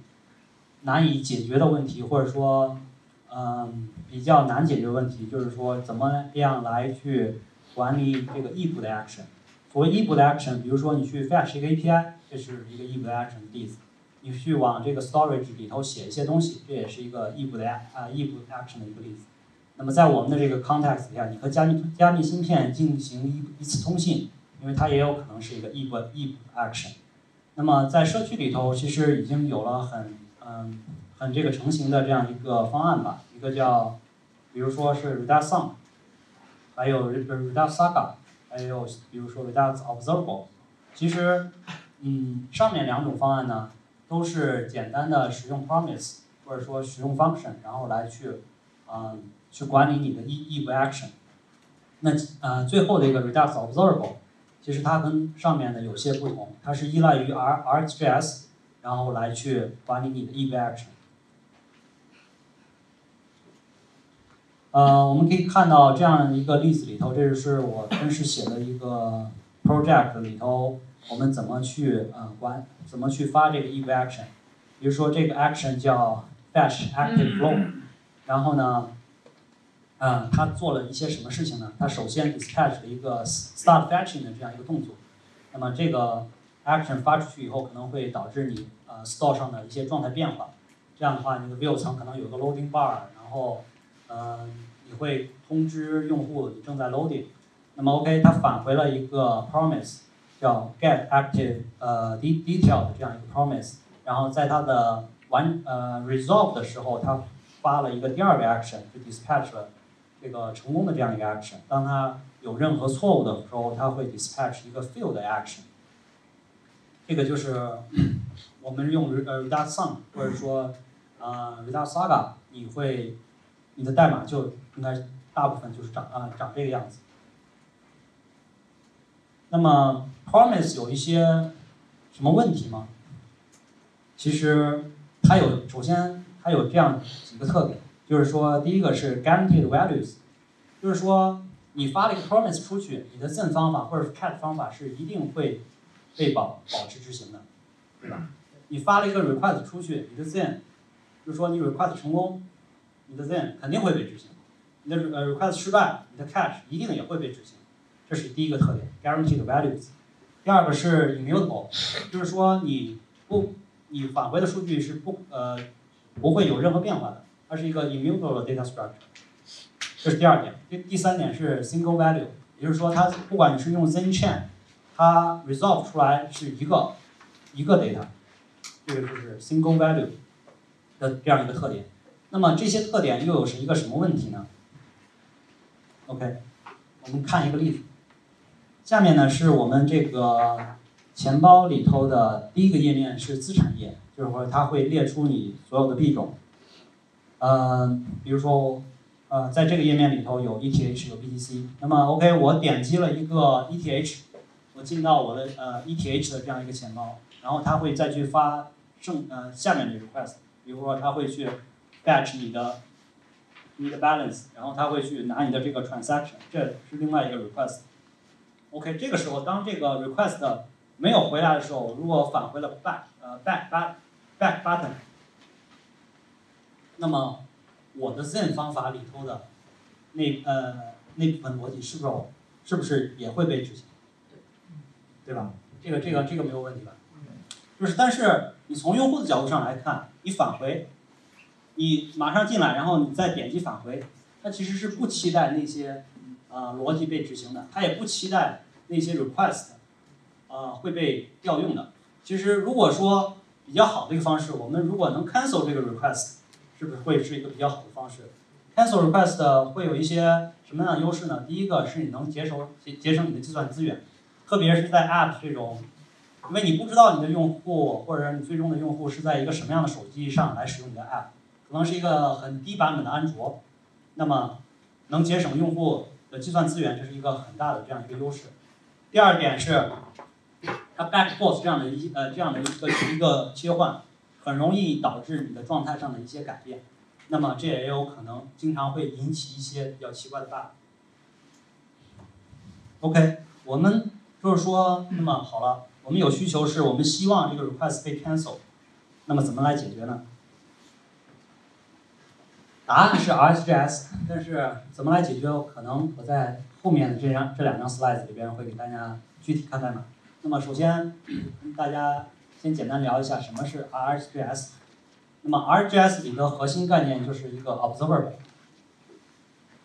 S1: 难以解决的问题，或者说嗯比较难解决的问题，就是说怎么样来去管理这个异步的 action。所谓异步的 action，比如说你去 fetch 一个 API，这是一个异步的 action 的例子。你去往这个 storage 里头写一些东西，这也是一个异步的啊异步 action 的一个例子。那么在我们的这个 context 下，你和加密加密芯片进行一一次通信，因为它也有可能是一个异步异步 action。那么在社区里头，其实已经有了很嗯很这个成型的这样一个方案吧，一个叫比如说是 Redux Song，还有 Redux Saga。还有比如说 Redux Observable，其实，嗯，上面两种方案呢，都是简单的使用 promise 或者说使用 function，然后来去，嗯，去管理你的 e e action。那呃，最后的一个 Redux Observable，其实它跟上面的有些不同，它是依赖于 R RxJS，然后来去管理你的 EV action。呃，我们可以看到这样一个例子里头，这是我真实写的一个 project 里头，我们怎么去呃管，怎么去发这个 e v action。比如说这个 action 叫 fetch active flow，然后呢，嗯，它做了一些什么事情呢？它首先 dispatch 了一个 start fetching 的这样一个动作。那么这个 action 发出去以后，可能会导致你呃 store 上的一些状态变化。这样的话，你的 view 层可能有个 loading bar，然后嗯，你会通知用户你正在 loading，那么 OK，它返回了一个 promise，叫 get active 呃 de detail 的这样一个 promise，然后在它的完呃 resolve 的时候，它发了一个第二个 action，就 dispatch 了这个成功的这样一个 action。当它有任何错误的时候，它会 dispatch 一个 fail 的 action。这个就是我们用呃 Redux Song 或者说呃 Redux Saga，你会。你的代码就应该大部分就是长啊长这个样子。那么 promise 有一些什么问题吗？其实它有，首先它有这样几个特点，就是说第一个是 guaranteed values，就是说你发了一个 promise 出去，你的 send 方法或者是 cat 方法是一定会被保保持执行的，对吧？你发了一个 request 出去，你的 send 就是说你 request 成功。你的 then 肯定会被执行，你的呃 request 失败，你的 catch 一定也会被执行，这是第一个特点，guaranteed values。第二个是 immutable，就是说你不你返回的数据是不呃不会有任何变化的，它是一个 immutable data structure。这是第二点。第第三点是 single value，也就是说它不管你是用 zen chain，它 resolve 出来是一个一个 data，这个就是 single value 的这样一个特点。那么这些特点又有是一个什么问题呢？OK，我们看一个例子。下面呢是我们这个钱包里头的第一个页面是资产页，就是说它会列出你所有的币种。嗯，比如说，呃，在这个页面里头有 ETH 有 BTC。那么 OK，我点击了一个 ETH，我进到我的呃 ETH 的这样一个钱包，然后它会再去发剩呃下面的 request，比如说它会去。batch 你的你的 balance，然后他会去拿你的这个 transaction，这是另外一个 request。OK，这个时候当这个 request 没有回来的时候，如果返回了 back 呃 back back back button，那么我的 then 方法里头的那呃那部分逻辑是不是是不是也会被执行？对吧？这个这个这个没有问题吧？就是，但是你从用户的角度上来看，你返回。你马上进来，然后你再点击返回，它其实是不期待那些啊逻辑被执行的，它也不期待那些 request 啊会被调用的。其实如果说比较好的一个方式，我们如果能 cancel 这个 request，是不是会是一个比较好的方式？cancel request 会有一些什么样的优势呢？第一个是你能节省节节省你的计算资源，特别是在 app 这种，因为你不知道你的用户或者你最终的用户是在一个什么样的手机上来使用你的 app。可能是一个很低版本的安卓，那么能节省用户的计算资源，这是一个很大的这样一个优势。第二点是，它 back boss 这样的一呃这样的一个一个切换，很容易导致你的状态上的一些改变，那么这也有可能经常会引起一些比较奇怪的 bug。OK，我们就是说，那么好了，我们有需求是我们希望这个 request 被 cancel，那么怎么来解决呢？答案是 RxJS，但是怎么来解决，可能我在后面的这张这两张 slides 里边会给大家具体看代码。那么首先大家先简单聊一下什么是 RGS，。那么 RGS 里的核心概念就是一个 observable。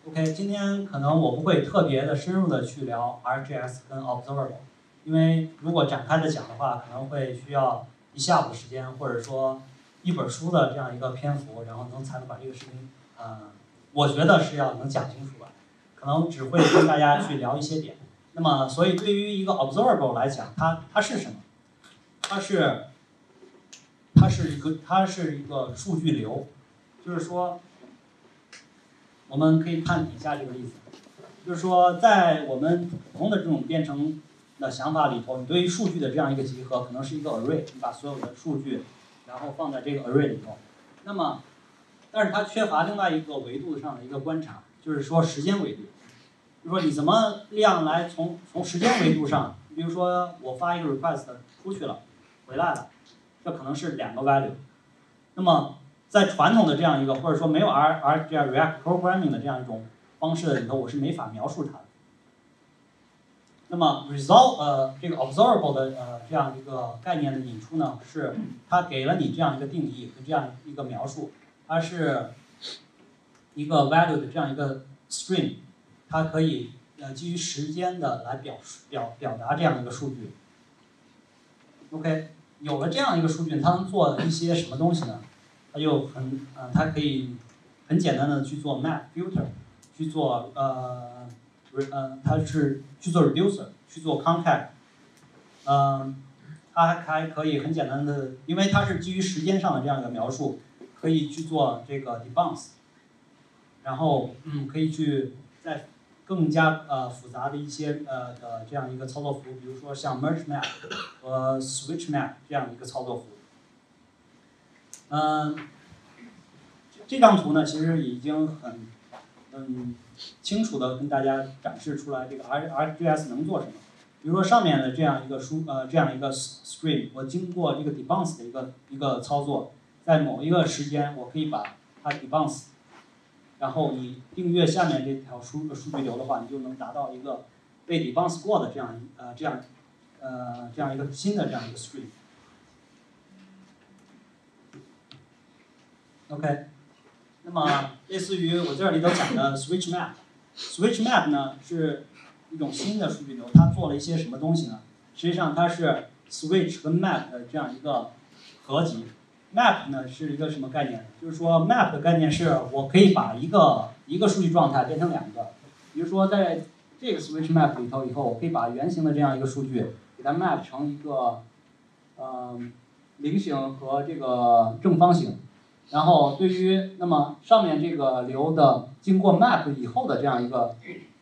S1: OK，今天可能我不会特别的深入的去聊 RGS 跟 observable，因为如果展开的讲的话，可能会需要一下午时间，或者说一本书的这样一个篇幅，然后能才能把这个事情，呃，我觉得是要能讲清楚吧。可能只会跟大家去聊一些点。那么，所以对于一个 observable 来讲，它它是什么？它是它是一个它是一个数据流，就是说。我们可以看底下这个例子，就是说，在我们普通的这种编程的想法里头，你对于数据的这样一个集合，可能是一个 array，你把所有的数据，然后放在这个 array 里头。那么，但是它缺乏另外一个维度上的一个观察，就是说时间维度。就说你怎么量来从从时间维度上，比如说我发一个 request 出去了，回来了，这可能是两个 value。那么在传统的这样一个，或者说没有 R R 这样 React Programming 的这样一种方式里头，我是没法描述它的。那么 Result 呃这个 Observable 的呃这样一个概念的引出呢，是它给了你这样一个定义和这样一个描述，它是一个 value 的这样一个 string，它可以呃基于时间的来表述表表达这样一个数据。OK，有了这样一个数据，它能做一些什么东西呢？它就很呃，它可以很简单的去做 map filter，去做呃呃，它是去做 reducer，去做 concat，嗯，它还还可以很简单的，因为它是基于时间上的这样一个描述，可以去做这个 debounce，然后嗯，可以去在更加呃复杂的一些呃的这样一个操作符，比如说像 merge map 和 switch map 这样一个操作符。嗯，这张图呢，其实已经很嗯清楚的跟大家展示出来这个 R RGS 能做什么。比如说上面的这样一个书呃这样一个 string，我经过这个 debounce 的一个一个操作，在某一个时间我可以把它 debounce，然后你订阅下面这条数数据流的话，你就能达到一个被 debounce 过的这样呃这样呃这样一个新的这样一个 stream。OK，那么类似于我这里头讲的 Switch Map，Switch Map 呢是一种新的数据流，它做了一些什么东西呢？实际上它是 Switch 和 Map 的这样一个合集。Map 呢是一个什么概念？就是说 Map 的概念是我可以把一个一个数据状态变成两个。比如说在这个 Switch Map 里头以后，我可以把圆形的这样一个数据给它 map 成一个嗯菱形和这个正方形。然后对于那么上面这个流的经过 map 以后的这样一个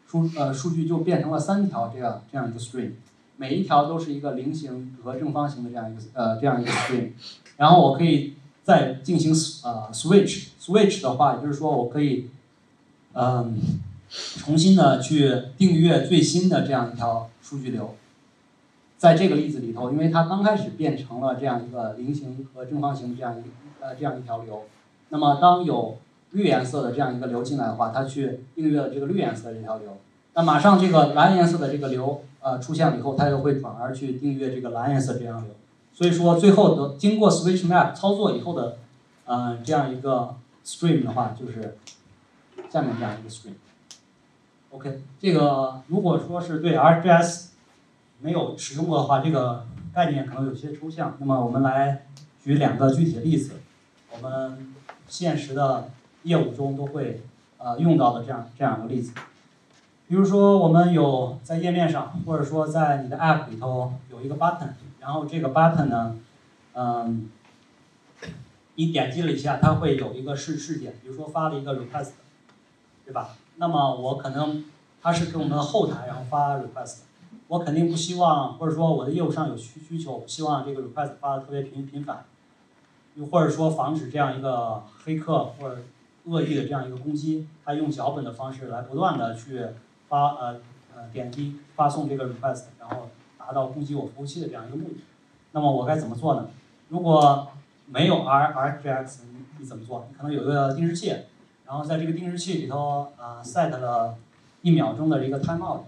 S1: 数呃数据就变成了三条这样这样一个 string，每一条都是一个菱形和正方形的这样一个呃这样一个 string，然后我可以再进行呃 switch switch 的话，也就是说我可以嗯重新的去订阅最新的这样一条数据流，在这个例子里头，因为它刚开始变成了这样一个菱形和正方形这样一。呃，这样一条流，那么当有绿颜色的这样一个流进来的话，它去订阅了这个绿颜色的这条流，那马上这个蓝颜色的这个流呃出现了以后，它又会转而去订阅这个蓝颜色这样流，所以说最后的经过 switch map 操作以后的，呃这样一个 stream 的话，就是下面这样一个 stream。OK，这个如果说是对 RGS 没有使用过的话，这个概念可能有些抽象，那么我们来举两个具体的例子。我们现实的业务中都会呃用到的这样这样一个例子，比如说我们有在页面上，或者说在你的 App 里头有一个 button，然后这个 button 呢，嗯，你点击了一下，它会有一个事事件，比如说发了一个 request，对吧？那么我可能它是给我们的后台然后发 request，我肯定不希望，或者说我的业务上有需需求，希望这个 request 发的特别频频繁。又或者说防止这样一个黑客或者恶意的这样一个攻击，他用脚本的方式来不断的去发呃呃点击发送这个 request，然后达到攻击我服务器的这样一个目的。那么我该怎么做呢？如果没有 R RJS，你怎么做？你可能有一个定时器，然后在这个定时器里头啊、set 了一秒钟的一个 timeout，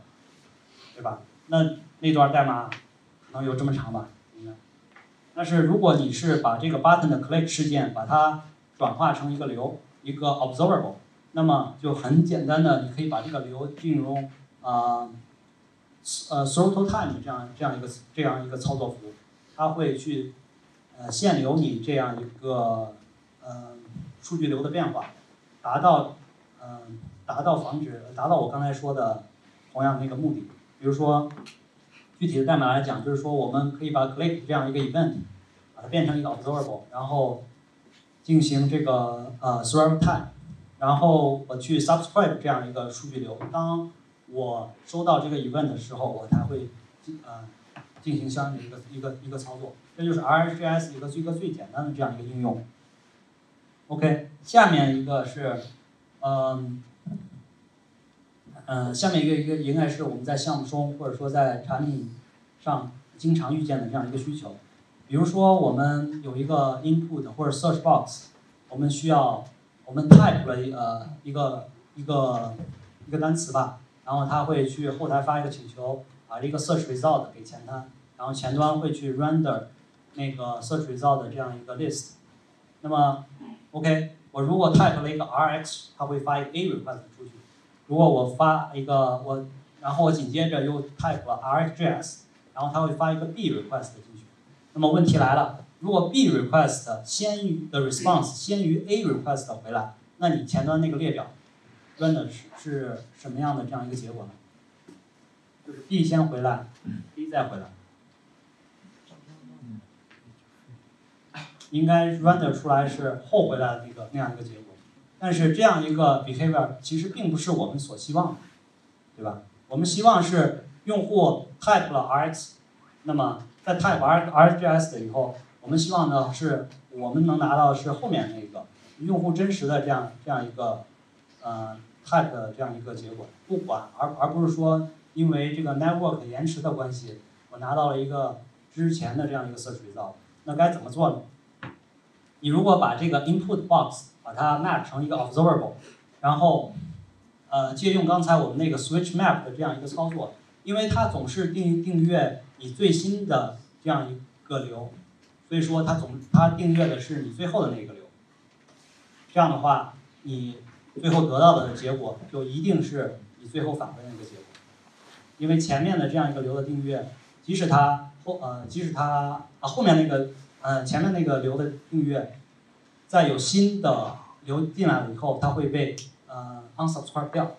S1: 对吧？那那段代码可能有这么长吧，应该。但是如果你是把这个 button 的 click 事件把它转化成一个流，一个 observable，那么就很简单的，你可以把这个流进入啊呃 throttle time 这样这样一个这样一个操作符，它会去呃限流你这样一个呃数据流的变化，达到嗯、达到防止达到我刚才说的同样的那个目的。比如说具体的代码来讲，就是说我们可以把 click 这样一个 event 把它变成一个 observable，然后进行这个呃 throttle time，然后我去 subscribe 这样一个数据流。当我收到这个 event 的时候，我才会进呃进行相应的一个一个一个操作。这就是 RSGS 一个一个最简单的这样一个应用。OK，下面一个是，嗯，嗯，下面一个一个应该是我们在项目中或者说在产品上经常遇见的这样一个需求。比如说我们有一个 input 或者 search box，我们需要我们 type 了一呃一个一个一个单词吧，然后它会去后台发一个请求，把这个 search result 给前端，然后前端会去 render 那个 search result 的这样一个 list。那么 OK，我如果 type 了一个 rx，它会发一个 a request 出去。如果我发一个我，然后我紧接着又 type 了 rxjs，然后它会发一个 b request 进去。那么问题来了，如果 b request 先于的 response 先于 a request 回来，那你前端那个列表的是是什么样的这样一个结果呢？就是 b 先回来，B 再回来。应该 render 出来是后回来的那个那样一个结果，但是这样一个 behavior 其实并不是我们所希望的，对吧？我们希望是用户 type 了 rx，那么在 type r rxjs 的以后，我们希望呢是我们能拿到的是后面那个用户真实的这样这样一个呃 type 的这样一个结果，不管而而不是说因为这个 network 延迟的关系，我拿到了一个之前的这样一个 search result，那该怎么做呢？你如果把这个 input box 把它 map 成一个 observable，然后呃借用刚才我们那个 switch map 的这样一个操作，因为它总是订订阅你最新的这样一个流，所以说它总它订阅的是你最后的那个流。这样的话，你最后得到的结果就一定是你最后返回那个结果，因为前面的这样一个流的订阅，即使它后呃即使它啊后面那个。呃，前面那个流的订阅，在有新的流进来了以后，它会被呃 unsubscribe 掉。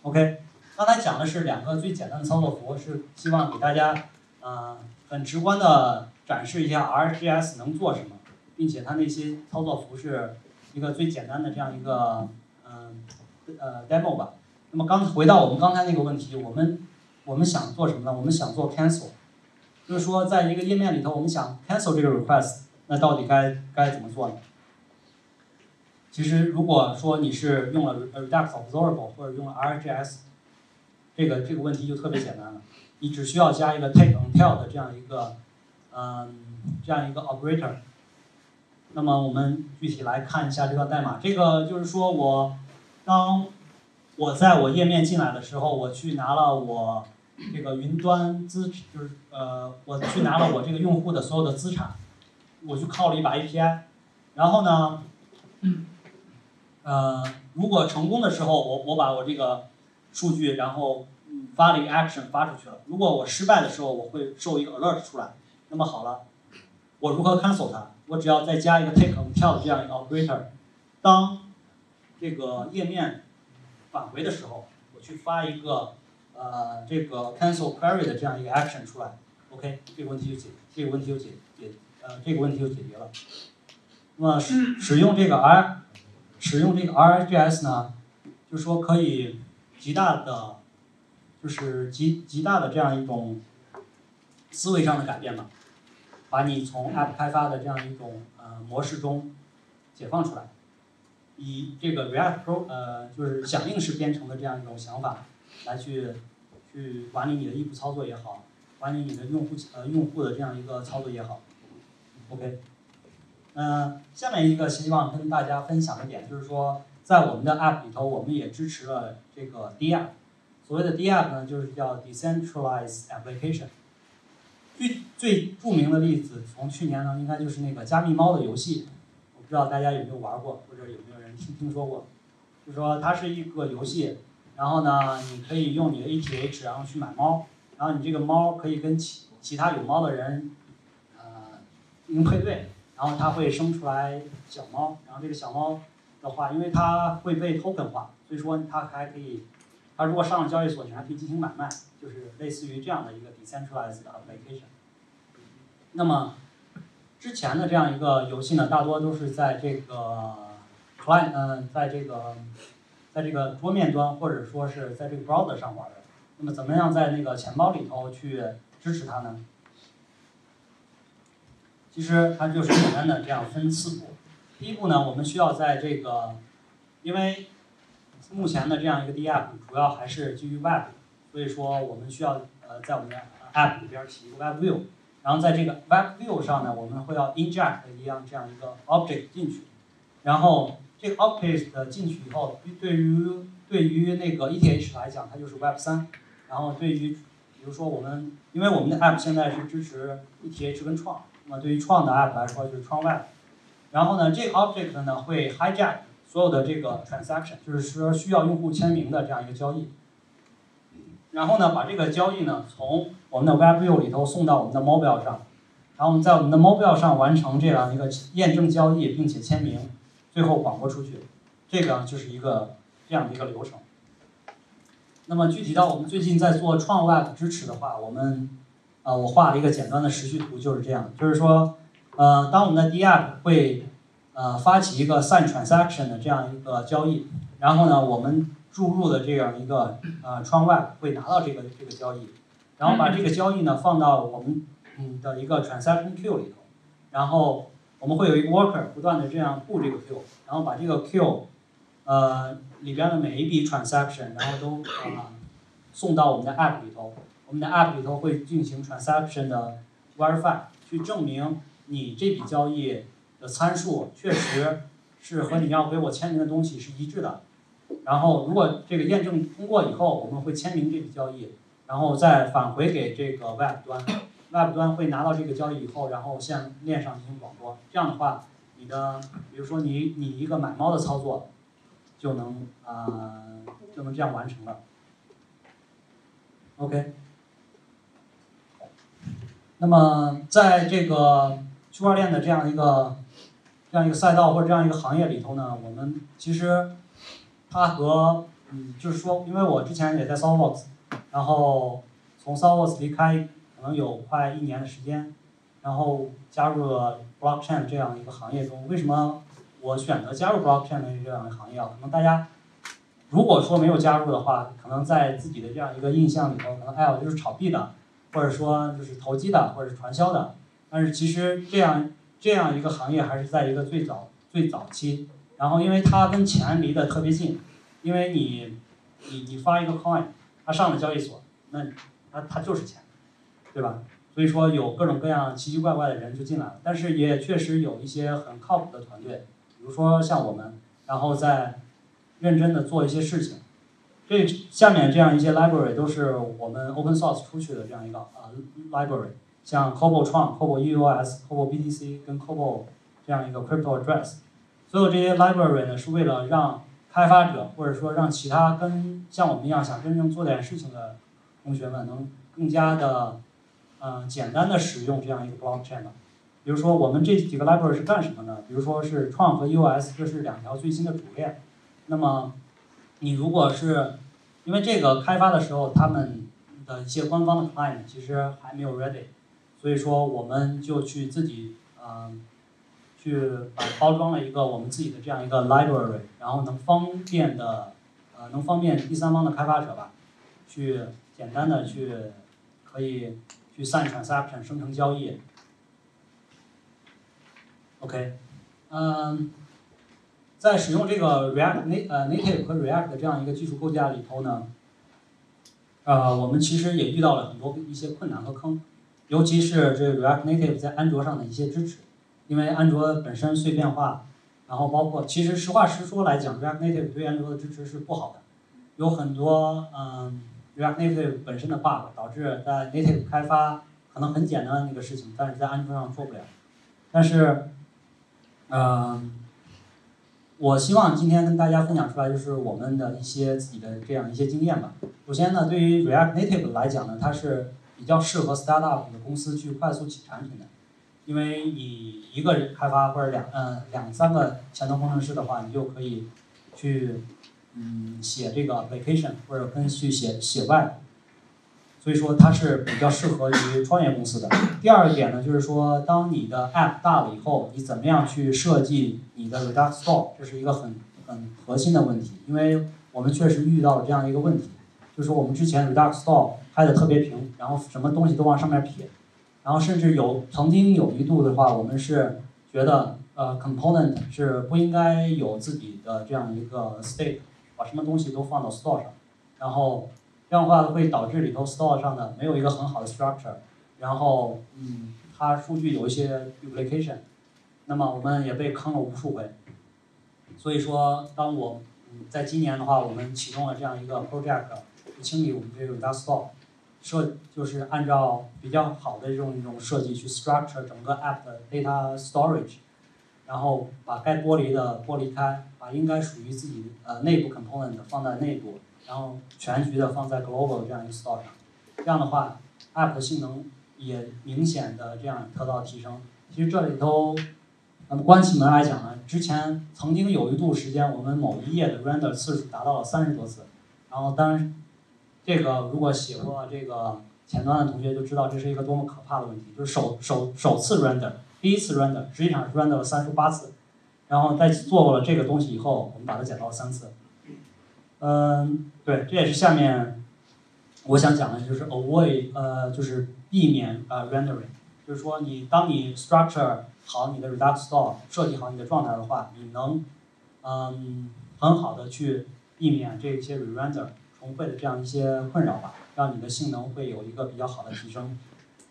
S1: OK，刚才讲的是两个最简单的操作符，是希望给大家呃很直观的展示一下 RGS 能做什么，并且它那些操作符是一个最简单的这样一个嗯呃 demo 吧。那么刚回到我们刚才那个问题，我们我们想做什么呢？我们想做 cancel。就是说，在一个页面里头，我们想 cancel 这个 request，那到底该该怎么做呢？其实，如果说你是用了 Redux Observable 或者用了 RGS，这个这个问题就特别简单了，你只需要加一个 take until 的这样一个，嗯，这样一个 operator。那么我们具体来看一下这段代码。这个就是说我当我在我页面进来的时候，我去拿了我。这个云端资就是呃，我去拿了我这个用户的所有的资产，我去靠了一把 API，然后呢，呃，如果成功的时候，我我把我这个数据然后发了一个 action 发出去了。如果我失败的时候，我会收一个 alert 出来。那么好了，我如何 cancel 它？我只要再加一个 take until 的这样一个 operator，当这个页面返回的时候，我去发一个。呃，这个 cancel query 的这样一个 action 出来，OK，这个问题就解，这个问题就解解，呃，这个问题就解决了。那么使使用这个 R，使用这个 RxJS 呢，就是说可以极大的，就是极极大的这样一种思维上的改变吧，把你从 App 开发的这样一种呃模式中解放出来，以这个 React Pro 呃就是响应式编程的这样一种想法。来去去管理你的异步操作也好，管理你的用户呃用户的这样一个操作也好，OK。嗯，下面一个希望跟大家分享的点就是说，在我们的 App 里头，我们也支持了这个 DApp。所谓的 DApp 呢，就是叫 Decentralized Application。最最著名的例子，从去年呢，应该就是那个加密猫的游戏。我不知道大家有没有玩过，或者有没有人听听说过。就说，它是一个游戏，然后呢，你可以用你的 ETH，然后去买猫，然后你这个猫可以跟其其他有猫的人，呃，进行配对，然后它会生出来小猫，然后这个小猫的话，因为它会被 token 化，所以说它还可以，它如果上了交易所，你还可以进行买卖，就是类似于这样的一个 decentralized application。那么之前的这样一个游戏呢，大多都是在这个 client，嗯、在这个在这个桌面端或者说是在这个 browser 上玩的。那么怎么样在那个钱包里头去支持它呢？其实它就是简单的这样分四步。第一步呢，我们需要在这个，因为目前的这样一个 DApp 主要还是基于 Web，所以说我们需要呃在我们的 App 里边起一个 Web View，然后在这个 Web View 上呢，我们会要 inject 一样这样一个 object 进去，然后这个 object 进去以后，对于对于那个 ETH 来讲，它就是 Web 三，然后对于比如说我们，因为我们的 App 现在是支持 ETH 跟创，那么对于创的 App 来说就是创 Web，然后呢，这个 object 呢会 hijack 所有的这个 transaction，就是说需要用户签名的这样一个交易，然后呢把这个交易呢从我们的 Web View 里头送到我们的 mobile 上，然后我们在我们的 mobile 上完成这样一个验证交易，并且签名，最后广播出去，这个就是一个这样的一个流程。那么具体到我们最近在做创 Web 支持的话，我们呃我画了一个简单的时序图，就是这样，就是说呃当我们的 DApp 会呃发起一个 sign transaction 的这样一个交易，然后呢我们注入的这样一个呃窗外会拿到这个这个交易，然后把这个交易呢放到我们嗯的一个 transaction queue 里头，然后我们会有一个 worker 不断的这样布这个 queue，然后把这个 queue 呃里边的每一笔 transaction，然后都呃送到我们的 app 里头，我们的 app 里头会进行 transaction 的 verify，去证明你这笔交易的参数确实是和你要给我签名的东西是一致的。然后如果这个验证通过以后，我们会签名这笔交易，然后再返回给这个 web 端，web 端会拿到这个交易以后，然后向链上进行广播。这样的话，你的比如说你你一个买猫的操作，就能啊、就能这样完成了。OK。那么在这个区块链的这样一个这样一个赛道或者这样一个行业里头呢，我们其实它和嗯，就是说，因为我之前也在 Solvox，然后从 Solvox 离开可能有快一年的时间，然后加入了 blockchain 这样一个行业中。为什么我选择加入 blockchain 这样的行业啊？可能大家如果说没有加入的话，可能在自己的这样一个印象里头，可能哎我就是炒币的，或者说就是投机的，或者是传销的。但是其实这样这样一个行业还是在一个最早最早期，然后因为它跟钱离得特别近，因为你你你发一个 coin，它上了交易所，那它它就是钱，对吧？所以说有各种各样奇奇怪怪的人就进来了，但是也确实有一些很靠谱的团队，比如说像我们，然后在认真的做一些事情。这下面这样一些 library 都是我们 open source 出去的这样一个呃 library，像 COBOL 创、CobolEOS、CobolBTC 跟 Cobol 这样一个 crypto address，所有这些 library 呢是为了让开发者或者说让其他跟像我们一样想真正做点事情的同学们能更加的嗯、简单的使用这样一个 blockchain 的。比如说我们这几个 library 是干什么呢？比如说是创和 EOS，这是两条最新的主链。那么你如果是因为这个开发的时候，他们的一些官方的 client 其实还没有 ready，所以说我们就去自己嗯、去把包装了一个我们自己的这样一个 library，然后能方便的呃能方便第三方的开发者吧，去简单的去可以去 sign transaction 生成交易。OK，嗯。在使用这个 React Na 呃 Native 和 React 的这样一个技术构架里头呢，呃，我们其实也遇到了很多一些困难和坑，尤其是这 React Native 在安卓上的一些支持。因为安卓本身碎片化，然后包括其实实话实说来讲，React Native 对安卓的支持是不好的，有很多嗯 React Native 本身的 bug 导致在 Native 开发可能很简单的那个事情，但是在安卓上做不了。但是，嗯、我希望今天跟大家分享出来就是我们的一些自己的这样一些经验吧。首先呢，对于 React Native 来讲呢，它是比较适合 startup 的公司去快速起产品的，因为你一个人开发或者两嗯两三个前端工程师的话，你就可以去嗯写这个 application 或者跟去写写 web，所以说它是比较适合于创业公司的。第二点呢，就是说当你的 app 大了以后，你怎么样去设计你的 Redux Store，这是一个很很核心的问题，因为我们确实遇到了这样一个问题，就是我们之前 Redux Store 拍的特别平，然后什么东西都往上面撇，然后甚至有曾经有一度的话，我们是觉得呃 component 是不应该有自己的这样一个 state，把什么东西都放到 store 上，然后这样的话会导致里头 store 上的没有一个很好的 structure，然后嗯它数据有一些 duplication，那么我们也被坑了无数回，所以说当我嗯在今年的话，我们启动了这样一个 project 去清理我们这个 Redux store。设就是按照比较好的这种一种设计去 structure 整个 app 的 data storage，然后把该剥离的剥离开，把应该属于自己呃内部 component 放在内部，然后全局的放在 global 这样一个 store 上，这样的话 app 的性能也明显的这样得到提升。其实这里头，那么关起门来讲呢，之前曾经有一度时间，我们某一页的 render 次数达到了三十多次，然后当然。这个如果写过这个前端的同学就知道这是一个多么可怕的问题，就是首首首次 render，第一次 render 实际上是 render 了三十八次，然后在做过了这个东西以后，我们把它减到了三次。嗯，对，这也是下面我想讲的，就是 avoid 呃，就是避免呃 rendering，就是说你当你 structure 好你的 Redux store，设计好你的状态的话，你能嗯很好的去避免这些 re-render。重绘的这样一些困扰吧，让你的性能会有一个比较好的提升。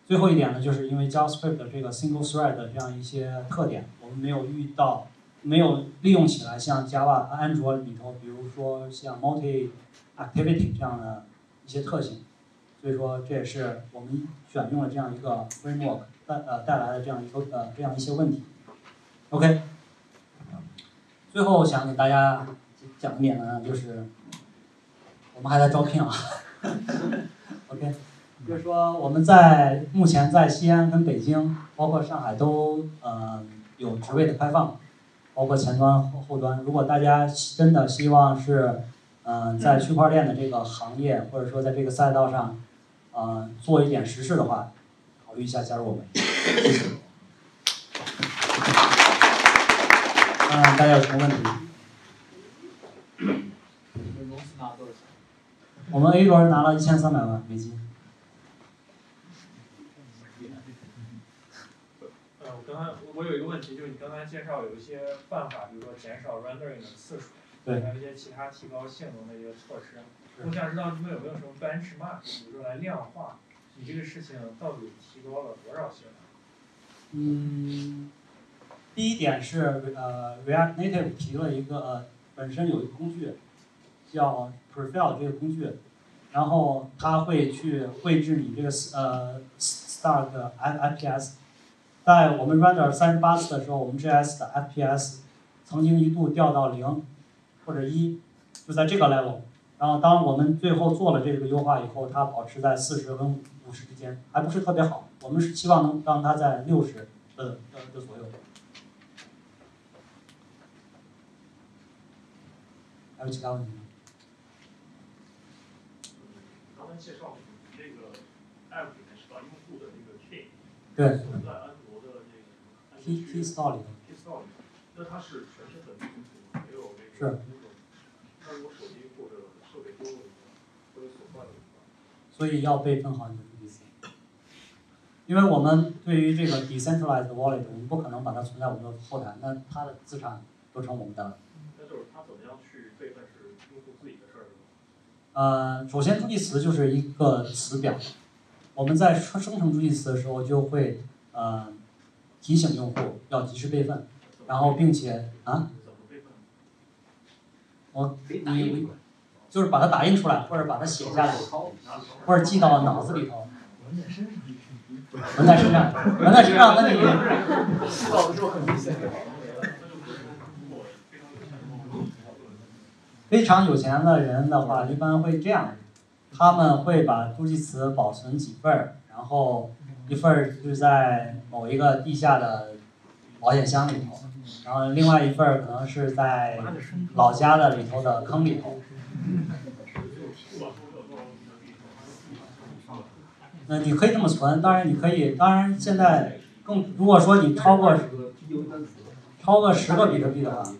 S1: 最后一点呢，就是因为 JavaScript 的这个 single thread 的这样一些特点，我们没有遇到，没有利用起来，像 Java、安卓里头，比如说像 multi activity 这样的一些特性。所以说，这也是我们选用了这样一个 framework 带呃带来的这样一个呃这样一些问题。OK，最后想给大家讲一点呢，就是。我们还在招聘啊，OK，就是说我们在目前在西安跟北京，包括上海都呃有职位的开放，包括前端后后端。如果大家真的希望是嗯、在区块链的这个行业，或者说在这个赛道上，呃做一点实事的话，考虑一下加入我们。谢谢。嗯，大家有什么问题？我们 A 轮拿了一千三百万美金。
S7: 呃，我刚才我有一个问题，就是你刚才介绍有一些办法，比如说减少 rendering 的次数，
S1: 对，
S7: 还有一些其他提高性能的一些措施。我想知道你们有没有什么 benchmark，比如说来量化你这个事情到底提高了多少性能？
S1: 嗯，第一点是呃 React Native 提了一个呃本身有一个工具叫 Prefil 这个工具，然后它会去绘制你这个呃 Start FPS，在我们 render 三十八次的时候，我们 JS 的 FPS 曾经一度掉到零或者一，就在这个 level。然后当我们最后做了这个优化以后，它保持在四十跟五十之间，还不是特别好。我们是期望能让它在六十的的的左右。还有其他问题吗？
S7: 刚才介绍这个 app 里面是把用户的这个 key
S1: 对
S7: 存在安卓的这个
S1: T T store 里
S7: 是全是本地用户，没有这
S1: 是
S7: 个那种。那如果手机或者设备丢了怎么办？或者损坏了怎么办？
S1: 所以要备份好你的 VPC，因为我们对于这个 decentralized wallet，我们不可能把它存在我们的后台，那它的资产都成我们的了。
S7: 那就是它怎么样去备份是用户自己的事儿是吧？
S1: 呃，首先助记词就是一个词表，我们在生生成助记词的时候就会呃提醒用户要及时备份，然后并且啊，我你就是把它打印出来，或者把它写下来，或者记到脑子里头。纹在身上，纹在身上，那你
S4: 洗澡的时候很明显。
S1: 非常有钱的人的话，一般会这样，他们会把助记词保存几份儿，然后一份儿就在某一个地下的保险箱里头，然后另外一份儿可能是在老家的里头的坑里头。那你可以这么存，当然你可以，当然现在更如果说你超过超过十个比特币的话，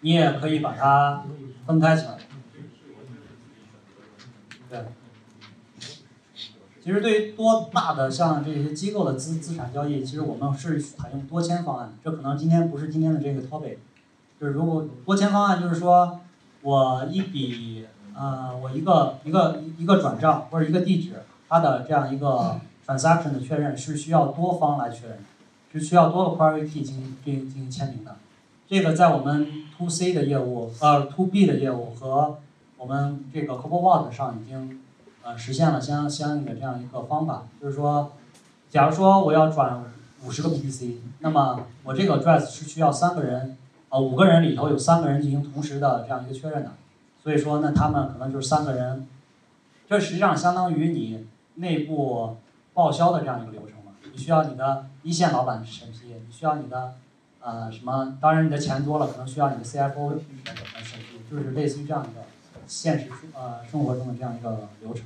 S1: 你也可以把它分开存。其实对于多大的像这些机构的资资产交易，其实我们是采用多签方案，这可能今天不是今天的这个 topic，就是如果多签方案，就是说我一笔呃我一个一个一个转账或者一个地址。它的这样一个 transaction 的确认是需要多方来确认，是需要多个 query key 进行进行进行签名的。这个在我们 to C 的业务，呃 to B 的业务和我们这个 CobbleVault 上已经呃实现了相相应的这样一个方法，就是说，假如说我要转五十个 BTC，那么我这个 dress 是需要三个人，呃五个人里头有三个人进行同时的这样一个确认的，所以说那他们可能就是三个人，这实际上相当于你。内部报销的这样一个流程嘛，你需要你的一线老板审批，你需要你的呃什么？当然你的钱多了，可能需要你的 CFO 来审批，就是类似于这样一个现实呃生活中的这样一个流程。